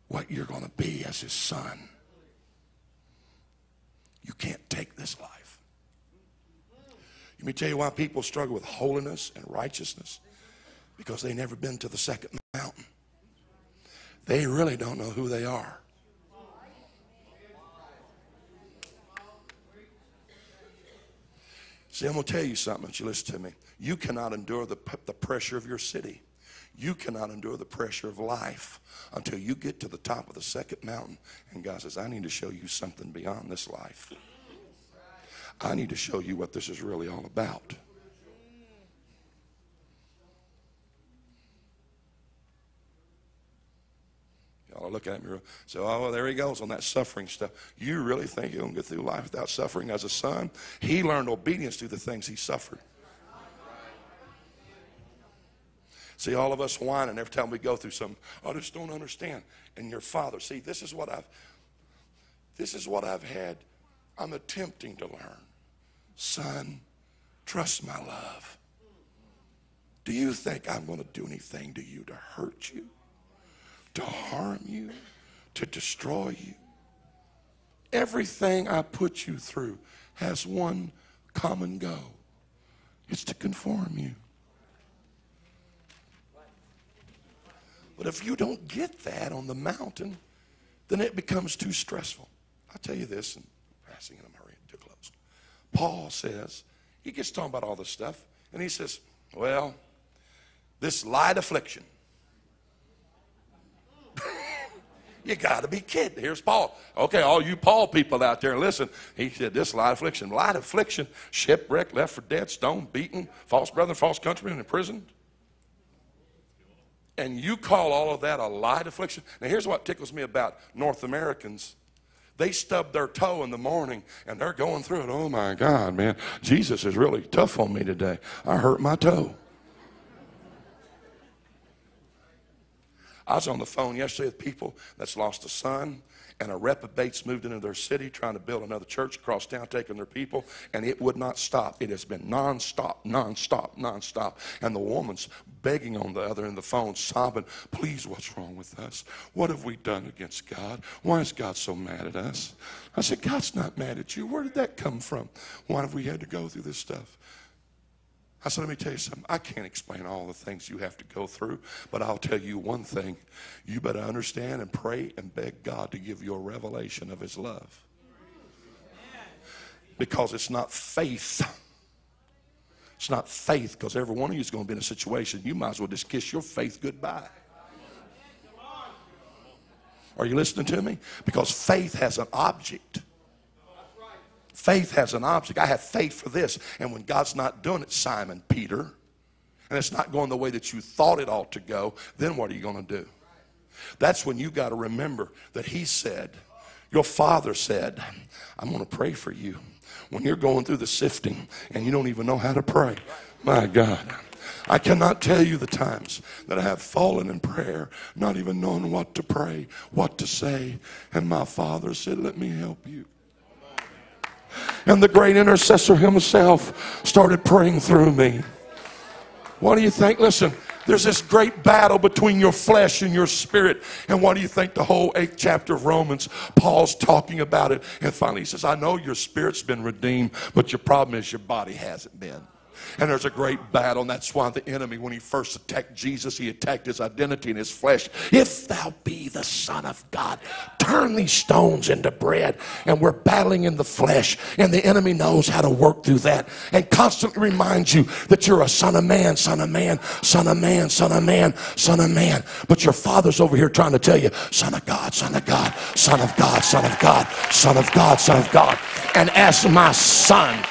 what you're going to be as his son, you can't take this life. Let me tell you why people struggle with holiness and righteousness because they never been to the second mountain. They really don't know who they are. See, I'm going to tell you something as you listen to me. You cannot endure the, the pressure of your city. You cannot endure the pressure of life until you get to the top of the second mountain. And God says, I need to show you something beyond this life. I need to show you what this is really all about. Y'all look at me. So, oh, there he goes on that suffering stuff. You really think you're going to get through life without suffering as a son? He learned obedience through the things he suffered. See, all of us whining every time we go through something. I just don't understand. And your father, see, this is what I've, this is what I've had. I'm attempting to learn. Son, trust my love. Do you think I'm going to do anything to you to hurt you? To harm you, to destroy you. Everything I put you through has one common goal it's to conform you. But if you don't get that on the mountain, then it becomes too stressful. I'll tell you this, and passing and I'm hurrying to close. Paul says, he gets talking about all this stuff, and he says, Well, this light affliction You got to be kidding. Here's Paul. Okay, all you Paul people out there, listen. He said, This light affliction, light affliction, shipwreck, left for dead, stoned, beaten, false brother, false countryman, imprisoned. And you call all of that a light affliction? Now, here's what tickles me about North Americans. They stub their toe in the morning and they're going through it. Oh my God, man. Jesus is really tough on me today. I hurt my toe. I was on the phone yesterday with people that's lost a son and a reprobates moved into their city trying to build another church across town, taking their people, and it would not stop. It has been nonstop, nonstop, nonstop. And the woman's begging on the other end of the phone, sobbing, Please, what's wrong with us? What have we done against God? Why is God so mad at us? I said, God's not mad at you. Where did that come from? Why have we had to go through this stuff? I said, let me tell you something. I can't explain all the things you have to go through, but I'll tell you one thing. You better understand and pray and beg God to give you a revelation of His love. Because it's not faith. It's not faith, because every one of you is going to be in a situation you might as well just kiss your faith goodbye. Are you listening to me? Because faith has an object. Faith has an object. I have faith for this. And when God's not doing it, Simon Peter, and it's not going the way that you thought it ought to go, then what are you going to do? That's when you got to remember that He said, Your Father said, I'm going to pray for you. When you're going through the sifting and you don't even know how to pray, my God. I cannot tell you the times that I have fallen in prayer, not even knowing what to pray, what to say. And my father said, Let me help you. And the great intercessor himself started praying through me. What do you think? Listen, there's this great battle between your flesh and your spirit. And what do you think? The whole eighth chapter of Romans, Paul's talking about it. And finally, he says, I know your spirit's been redeemed, but your problem is your body hasn't been. And there's a great battle, and that's why the enemy, when he first attacked Jesus, he attacked his identity in his flesh. If thou be the Son of God, turn these stones into bread. And we're battling in the flesh, and the enemy knows how to work through that and constantly reminds you that you're a son of man, son of man, son of man, son of man, son of man. But your father's over here trying to tell you, son of God, son of God, son of God, son of God, son of God, son of God. And as my son,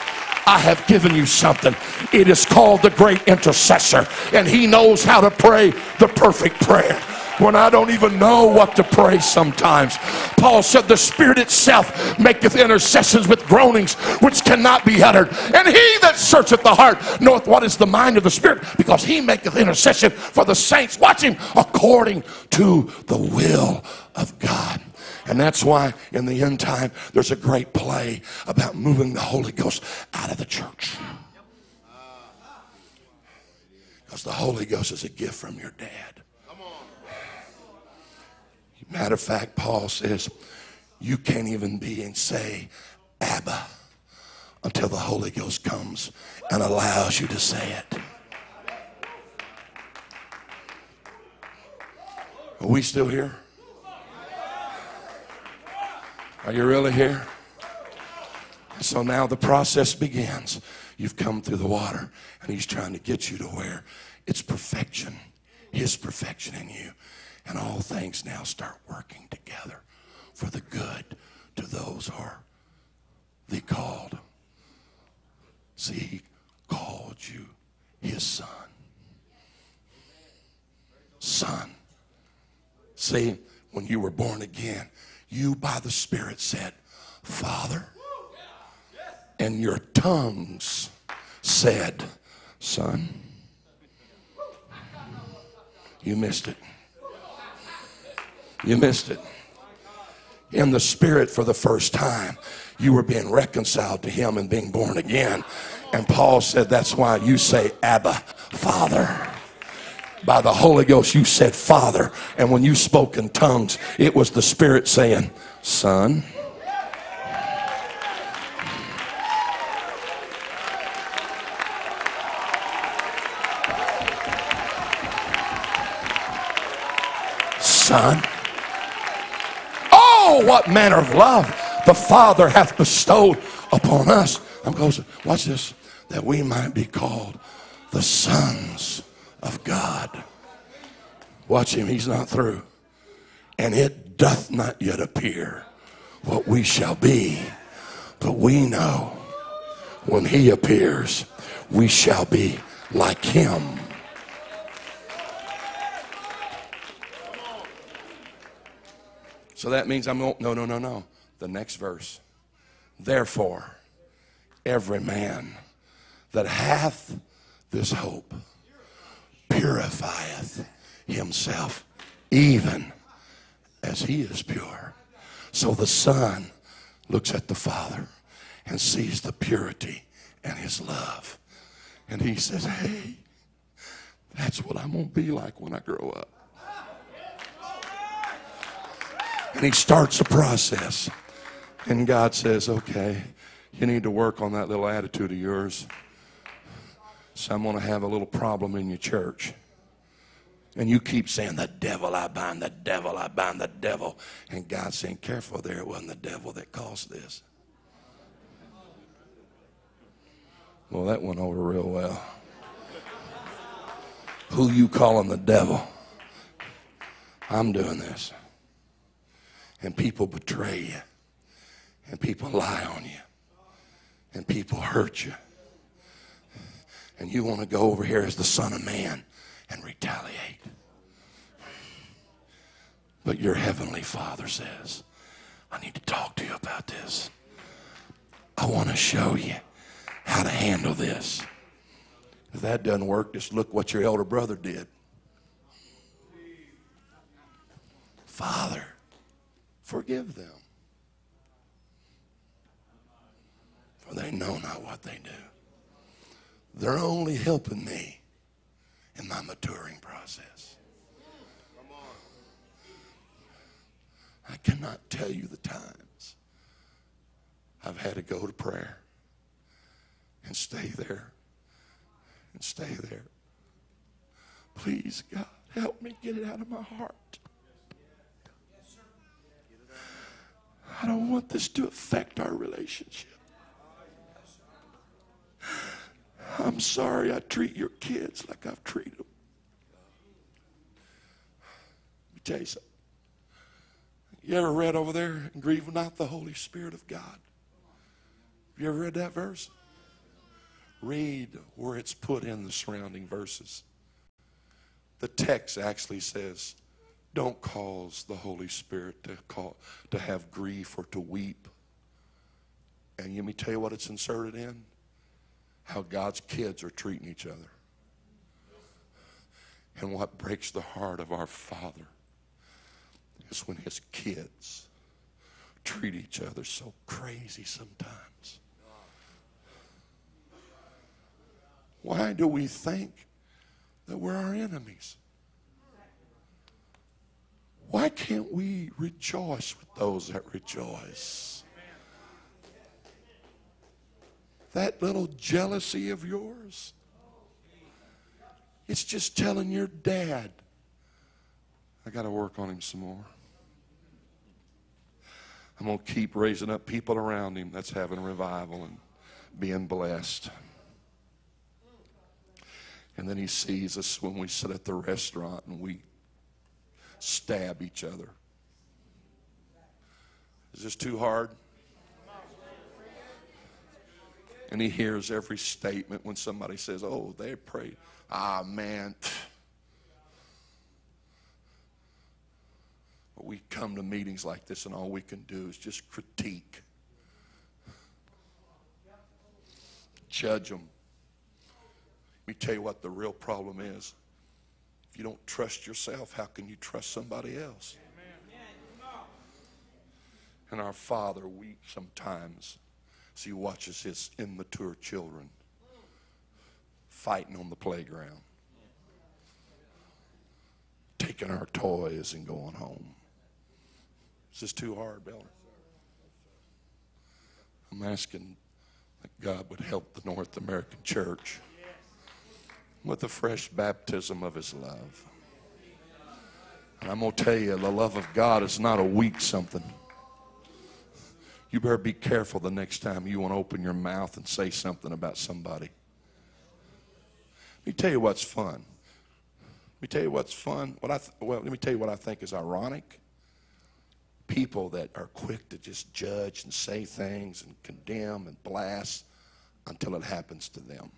I have given you something. It is called the great intercessor, and he knows how to pray the perfect prayer when I don't even know what to pray sometimes. Paul said, The Spirit itself maketh intercessions with groanings which cannot be uttered. And he that searcheth the heart knoweth what is the mind of the Spirit, because he maketh intercession for the saints. Watch him according to the will of God. And that's why in the end time, there's a great play about moving the Holy Ghost out of the church. Because the Holy Ghost is a gift from your dad. Matter of fact, Paul says, you can't even be and say Abba until the Holy Ghost comes and allows you to say it. Are we still here? Are you really here? So now the process begins. You've come through the water, and He's trying to get you to where it's perfection, His perfection in you. And all things now start working together for the good to those who are the called. See, He called you His Son. Son. See, when you were born again, you by the Spirit said, Father. And your tongues said, Son. You missed it. You missed it. In the Spirit for the first time, you were being reconciled to Him and being born again. And Paul said, That's why you say, Abba, Father by the Holy Ghost, you said Father. And when you spoke in tongues, it was the Spirit saying, Son. Son. Oh, what manner of love the Father hath bestowed upon us. I'm closing. Watch this. That we might be called the sons of God. Watch him, he's not through. And it doth not yet appear what we shall be, but we know when he appears, we shall be like him. So that means I'm no, no, no, no. The next verse. Therefore, every man that hath this hope purifieth himself even as he is pure. So the Son looks at the Father and sees the purity and his love. And he says, Hey, that's what I'm going to be like when I grow up. And he starts a process. And God says, Okay, you need to work on that little attitude of yours. So I'm going to have a little problem in your church. And you keep saying, The devil, I bind the devil, I bind the devil. And God's saying, Careful there, it wasn't the devil that caused this. Well, that went over real well. Who you calling the devil? I'm doing this. And people betray you. And people lie on you. And people hurt you. And you want to go over here as the Son of Man and retaliate. But your Heavenly Father says, I need to talk to you about this. I want to show you how to handle this. If that doesn't work, just look what your elder brother did. Father, forgive them. For they know not what they do. They're only helping me in my maturing process. I cannot tell you the times I've had to go to prayer and stay there and stay there. Please, God, help me get it out of my heart. I don't want this to affect our relationship. I'm sorry I treat your kids like I've treated them. Let me tell you something. You ever read over there, grieve not the Holy Spirit of God? Have you ever read that verse? Read where it's put in the surrounding verses. The text actually says, don't cause the Holy Spirit to call to have grief or to weep. And let me tell you what it's inserted in how God's kids are treating each other. And what breaks the heart of our Father is when his kids treat each other so crazy sometimes. Why do we think that we're our enemies? Why can't we rejoice with those that rejoice? That little jealousy of yours, it's just telling your dad, I got to work on him some more. I'm going to keep raising up people around him that's having a revival and being blessed. And then he sees us when we sit at the restaurant and we stab each other. Is this too hard? And he hears every statement when somebody says, Oh, they prayed. Ah, man. But we come to meetings like this, and all we can do is just critique, judge them. Let me tell you what the real problem is. If you don't trust yourself, how can you trust somebody else? And our Father weeps sometimes He watches His immature children fighting on the playground, taking our toys and going home. Is too hard, Bella? I'm asking that God would help the North American church with a fresh baptism of His love. And I'm going to tell you, the love of God is not a weak something. You better be careful the next time you want to open your mouth and say something about somebody. Let me tell you what's fun. Let me tell you what's fun. What I th- well, let me tell you what I think is ironic. People that are quick to just judge and say things and condemn and blast until it happens to them.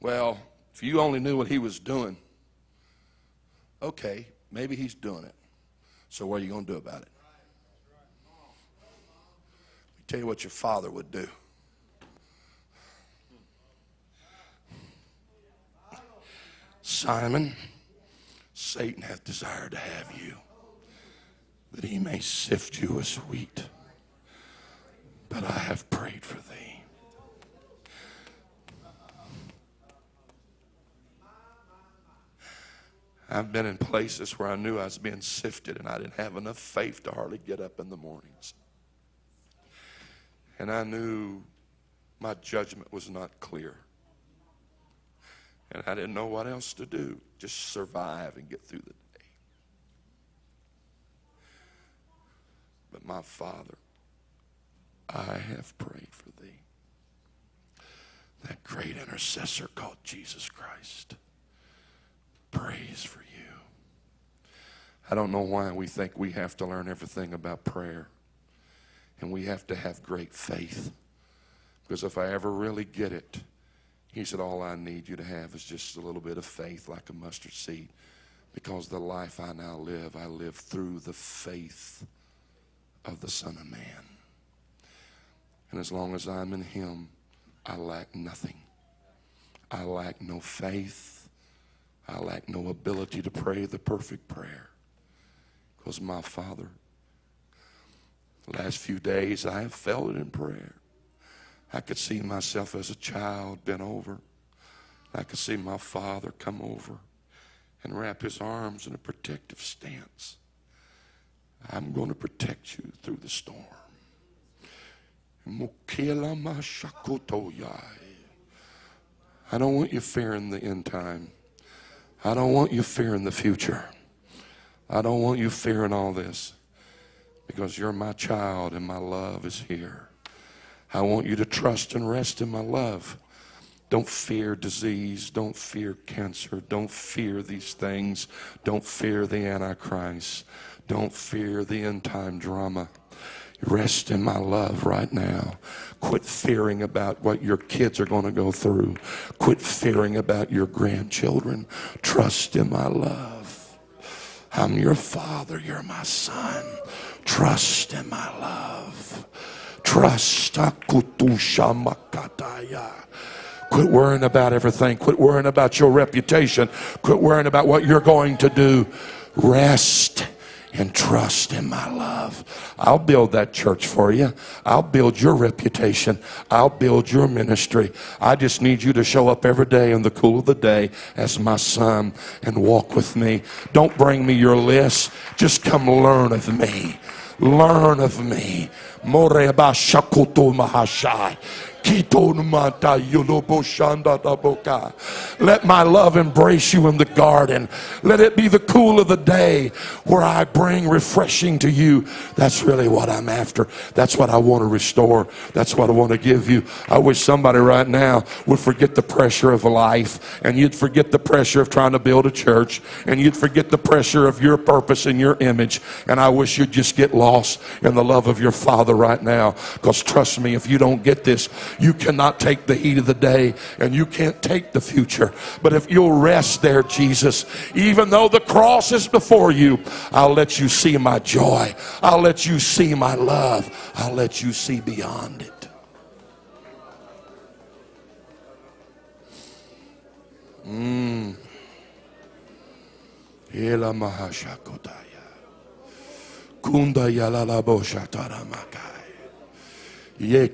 Well, if you only knew what he was doing, okay, maybe he's doing it. So what are you going to do about it? Let me tell you what your father would do. Simon, Satan hath desired to have you, that he may sift you as wheat. But I have prayed for thee. I've been in places where I knew I was being sifted and I didn't have enough faith to hardly get up in the mornings. And I knew my judgment was not clear. And I didn't know what else to do, just survive and get through the day. But my Father, I have prayed for thee. That great intercessor called Jesus Christ prays for you. I don't know why we think we have to learn everything about prayer and we have to have great faith. Because if I ever really get it, he said, All I need you to have is just a little bit of faith, like a mustard seed. Because the life I now live, I live through the faith of the Son of Man. And as long as I'm in Him, I lack nothing. I lack no faith. I lack no ability to pray the perfect prayer. Because my Father, the last few days, I have felt it in prayer. I could see myself as a child bent over. I could see my father come over and wrap his arms in a protective stance. I'm going to protect you through the storm. I don't want you fearing the end time. I don't want you fearing the future. I don't want you fearing all this because you're my child and my love is here. I want you to trust and rest in my love. Don't fear disease. Don't fear cancer. Don't fear these things. Don't fear the Antichrist. Don't fear the end time drama. Rest in my love right now. Quit fearing about what your kids are going to go through. Quit fearing about your grandchildren. Trust in my love. I'm your father. You're my son. Trust in my love. Trust. Quit worrying about everything. Quit worrying about your reputation. Quit worrying about what you're going to do. Rest and trust in my love. I'll build that church for you. I'll build your reputation. I'll build your ministry. I just need you to show up every day in the cool of the day as my son and walk with me. Don't bring me your list. Just come learn of me. Learn of me. Let my love embrace you in the garden. Let it be the cool of the day where I bring refreshing to you. That's really what I'm after. That's what I want to restore. That's what I want to give you. I wish somebody right now would forget the pressure of life and you'd forget the pressure of trying to build a church and you'd forget the pressure of your purpose and your image. And I wish you'd just get lost in the love of your Father right now. Because trust me, if you don't get this, you cannot take the heat of the day and you can't take the future. But if you'll rest there, Jesus, even though the cross is before you, I'll let you see my joy. I'll let you see my love. I'll let you see beyond it. Mm. Kunda yalala boshatara makai. Ye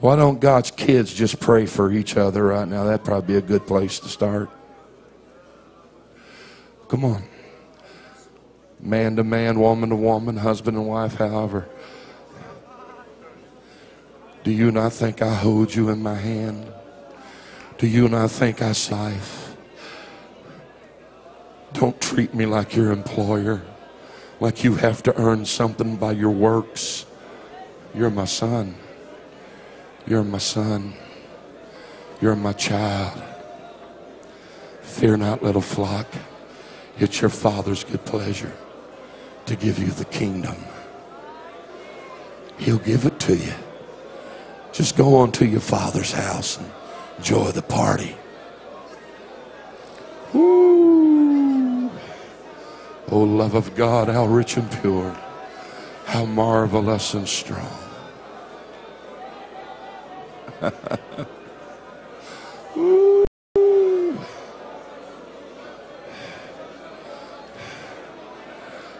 Why don't God's kids just pray for each other right now? That'd probably be a good place to start. Come on. Man to man, woman to woman, husband and wife, however. Do you not think I hold you in my hand? Do you not think I sife? Don't treat me like your employer like you have to earn something by your works. You're my son. You're my son. You're my child. Fear not, little flock. It's your Father's good pleasure to give you the kingdom. He'll give it to you. Just go on to your Father's house and enjoy the party. Oh, love of God, how rich and pure, how marvelous and strong.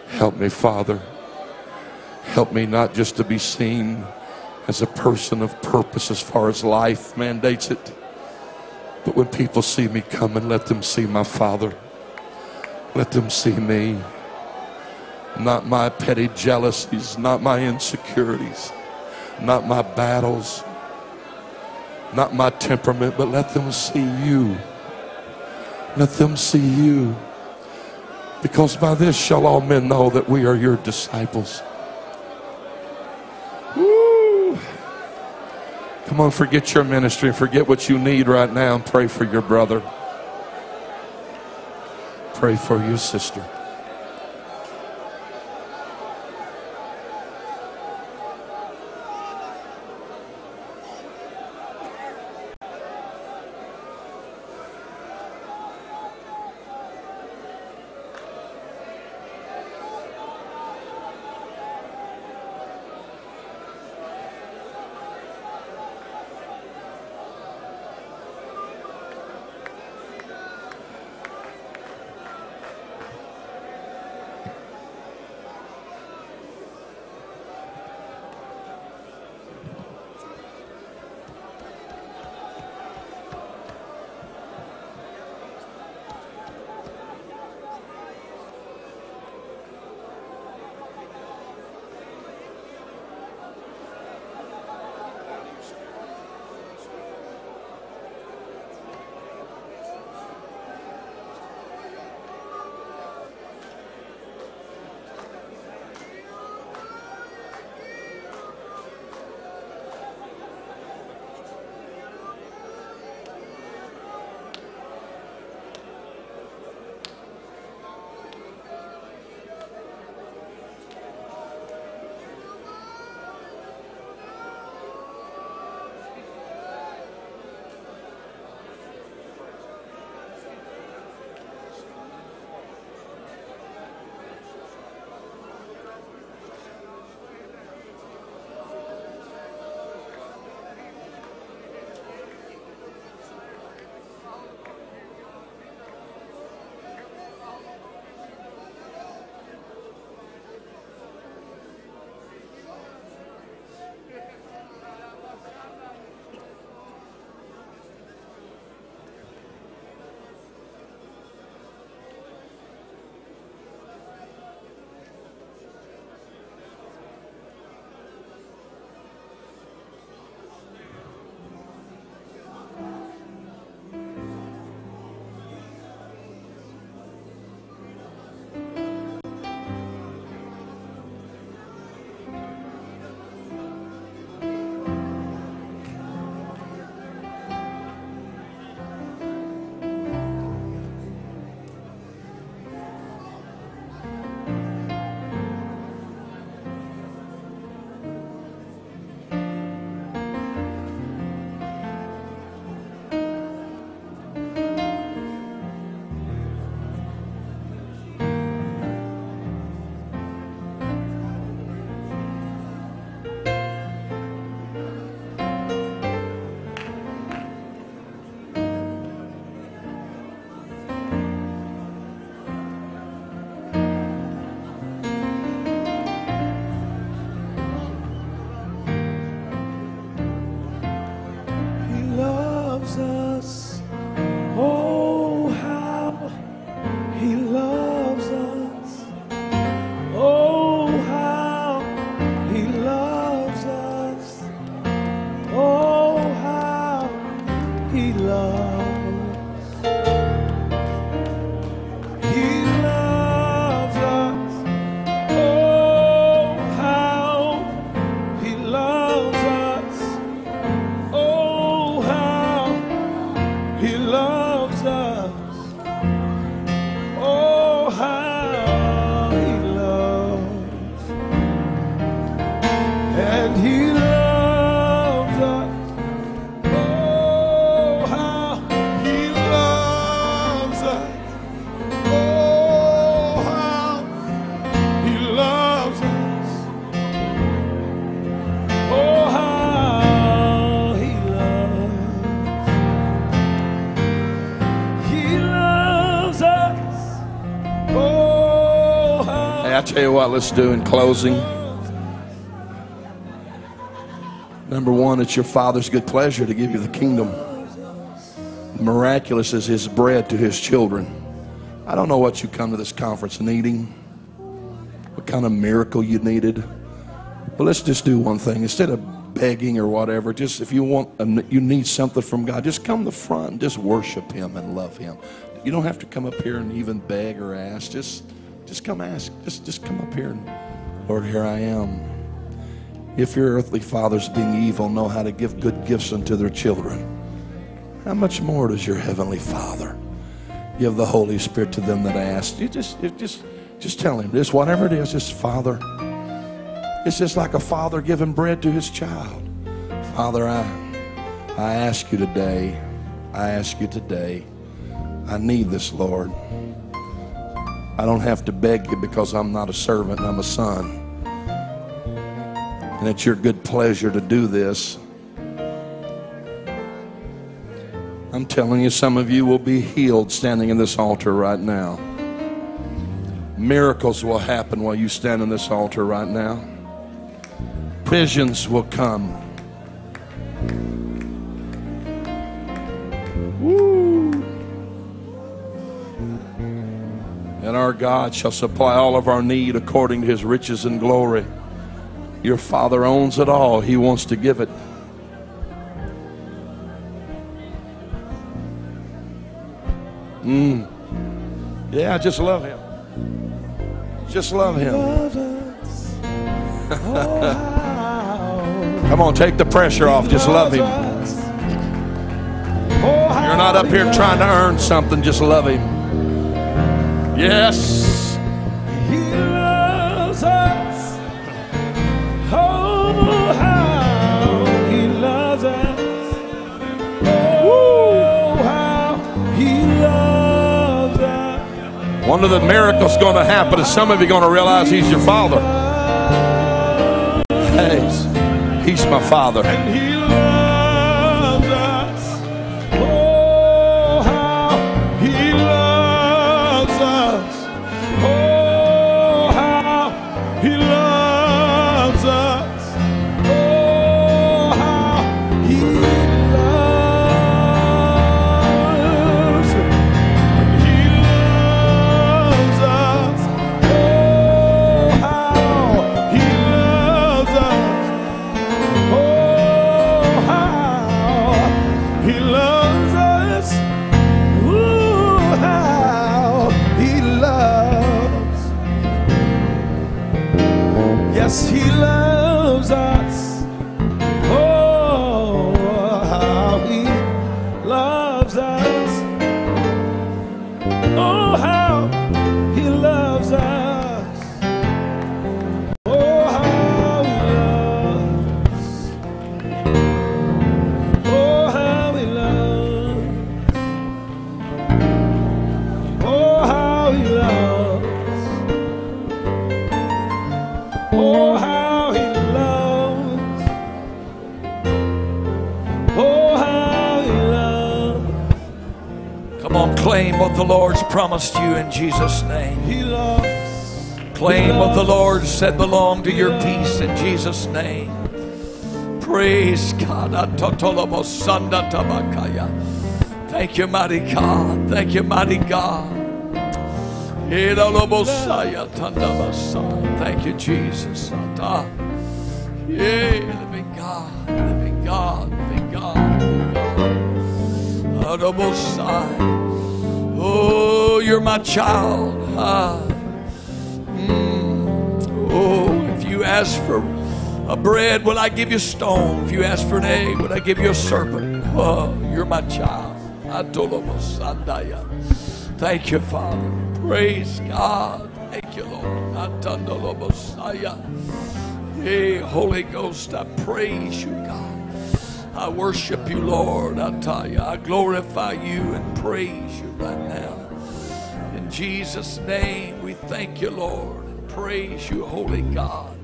Help me, Father. Help me not just to be seen as a person of purpose as far as life mandates it, but when people see me come and let them see my Father. Let them see me. Not my petty jealousies, not my insecurities, not my battles, not my temperament, but let them see you. Let them see you. Because by this shall all men know that we are your disciples. Woo. Come on, forget your ministry, forget what you need right now, and pray for your brother. Pray for your sister. Tell you what, let's do in closing. Number one, it's your Father's good pleasure to give you the kingdom. Miraculous is His bread to His children. I don't know what you come to this conference needing, what kind of miracle you needed. But let's just do one thing. Instead of begging or whatever, just if you want, a, you need something from God, just come to the front and just worship Him and love Him. You don't have to come up here and even beg or ask. Just, just come ask. Just, just come up here Lord, here I am. If your earthly fathers, being evil, know how to give good gifts unto their children, how much more does your heavenly Father give the Holy Spirit to them that ask? You just, you just, just tell Him this, whatever it is, just Father. It's just like a father giving bread to his child. Father, I, I ask you today, I ask you today, I need this, Lord. I don't have to beg you because I'm not a servant, I'm a son. And it's your good pleasure to do this. I'm telling you, some of you will be healed standing in this altar right now. Miracles will happen while you stand in this altar right now. Visions will come. Our God shall supply all of our need according to his riches and glory. Your Father owns it all, He wants to give it. Mm. Yeah, I just love Him. Just love Him. Come on, take the pressure off. Just love Him. You're not up here trying to earn something, just love Him. Yes. He loves us. Oh, how he loves us. Oh, how he loves us. One of the miracles going to happen is some of you going to realize He's your Father. Hey, He's my Father. Promised you in Jesus' name. He loves. Claim what the Lord said belong to your peace in Jesus' name. Praise God. Thank you, mighty God. Thank you, mighty God. Thank you, Jesus. Yeah, living God, living God, living God, living God. Adobosai. You're my child. Ah. Oh, if you ask for a bread, will I give you stone? If you ask for an egg, will I give you a serpent? Oh, you're my child. Thank you, Father. Praise God. Thank you, Lord. Hey, Holy Ghost, I praise you, God. I worship you, Lord. I tell you, I glorify you and praise you. Jesus' name, we thank you, Lord, and praise you, Holy God.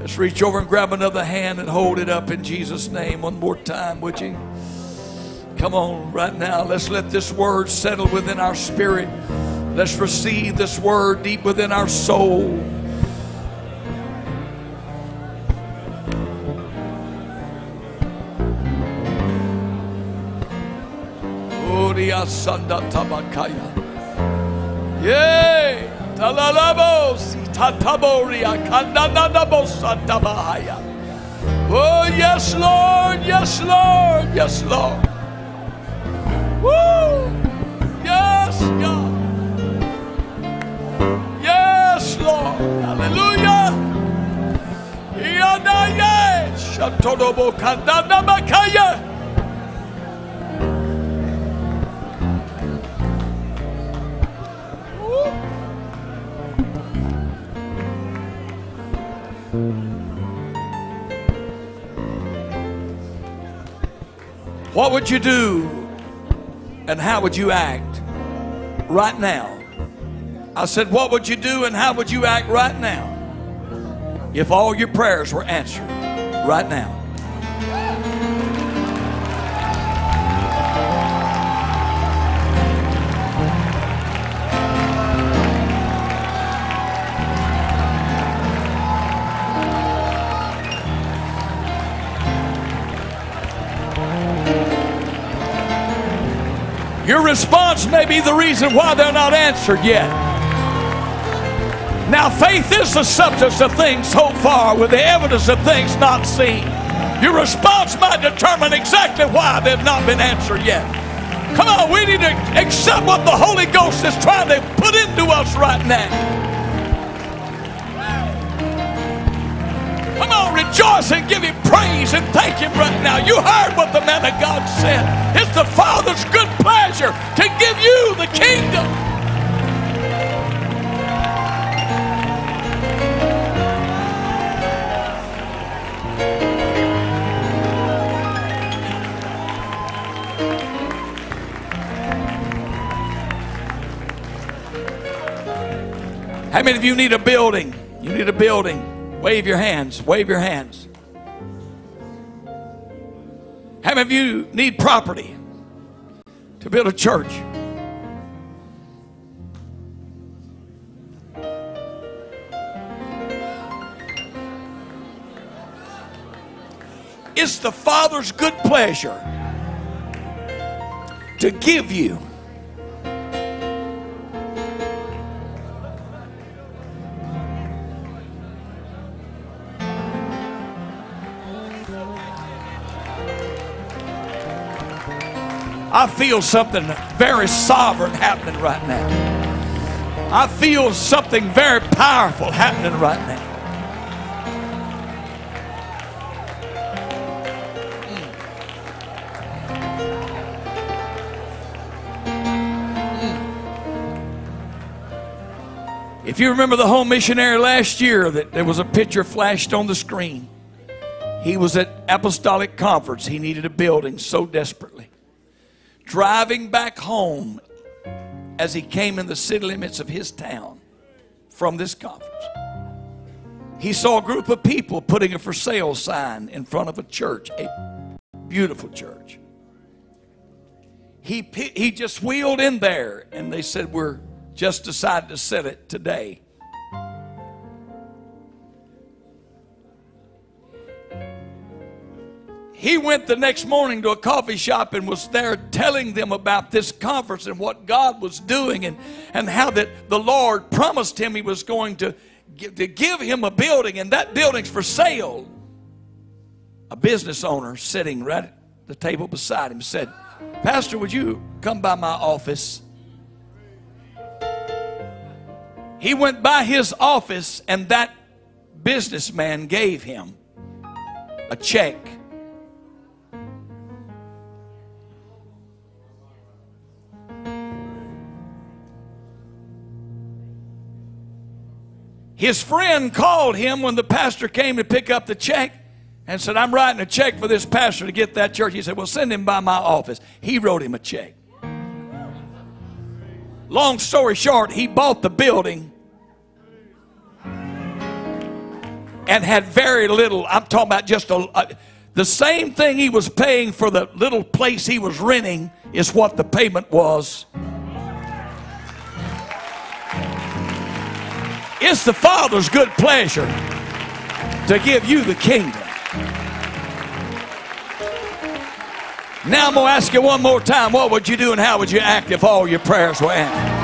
Let's reach over and grab another hand and hold it up in Jesus' name one more time, would you? Come on, right now. Let's let this word settle within our spirit. Let's receive this word deep within our soul. Oh, Oria Sanda Tabakaya. Tataboria. Oh, yes, Lord, yes, Lord, yes, Lord. Woo! Yes, God. Yes, Lord. Hallelujah. Yadaye, Shatodobo. What would you do and how would you act right now? I said, What would you do and how would you act right now if all your prayers were answered right now? Your response may be the reason why they're not answered yet. Now, faith is the substance of things hoped for, with the evidence of things not seen. Your response might determine exactly why they've not been answered yet. Come on, we need to accept what the Holy Ghost is trying to put into us right now. Rejoice and give him praise and thank him right now. You heard what the man of God said. It's the Father's good pleasure to give you the kingdom. How many of you need a building? You need a building. Wave your hands. Wave your hands. How many of you need property to build a church? It's the Father's good pleasure to give you I feel something very sovereign happening right now. I feel something very powerful happening right now. Mm. If you remember the home missionary last year, that there was a picture flashed on the screen. He was at apostolic conference. He needed a building so desperately. Driving back home as he came in the city limits of his town from this conference, he saw a group of people putting a for sale sign in front of a church, a beautiful church. He, he just wheeled in there and they said, We're just decided to sell it today. He went the next morning to a coffee shop and was there telling them about this conference and what God was doing and, and how that the Lord promised him he was going to, to give him a building and that building's for sale. A business owner sitting right at the table beside him said, Pastor, would you come by my office? He went by his office, and that businessman gave him a check. His friend called him when the pastor came to pick up the check and said, I'm writing a check for this pastor to get that church. He said, Well, send him by my office. He wrote him a check. Long story short, he bought the building and had very little. I'm talking about just a, a- the same thing he was paying for the little place he was renting is what the payment was. It's the Father's good pleasure to give you the kingdom. Now I'm going to ask you one more time what would you do and how would you act if all your prayers were answered?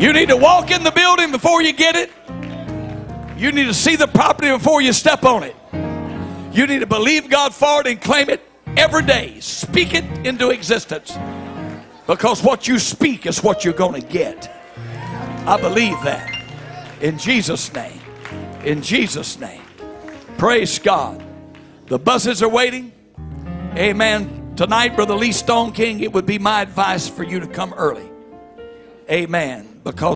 You need to walk in the building before you get it. You need to see the property before you step on it. You need to believe God for it and claim it every day. Speak it into existence. Because what you speak is what you're going to get. I believe that. In Jesus' name. In Jesus' name. Praise God. The buses are waiting. Amen. Tonight, Brother Lee Stoneking, it would be my advice for you to come early. Amen. Because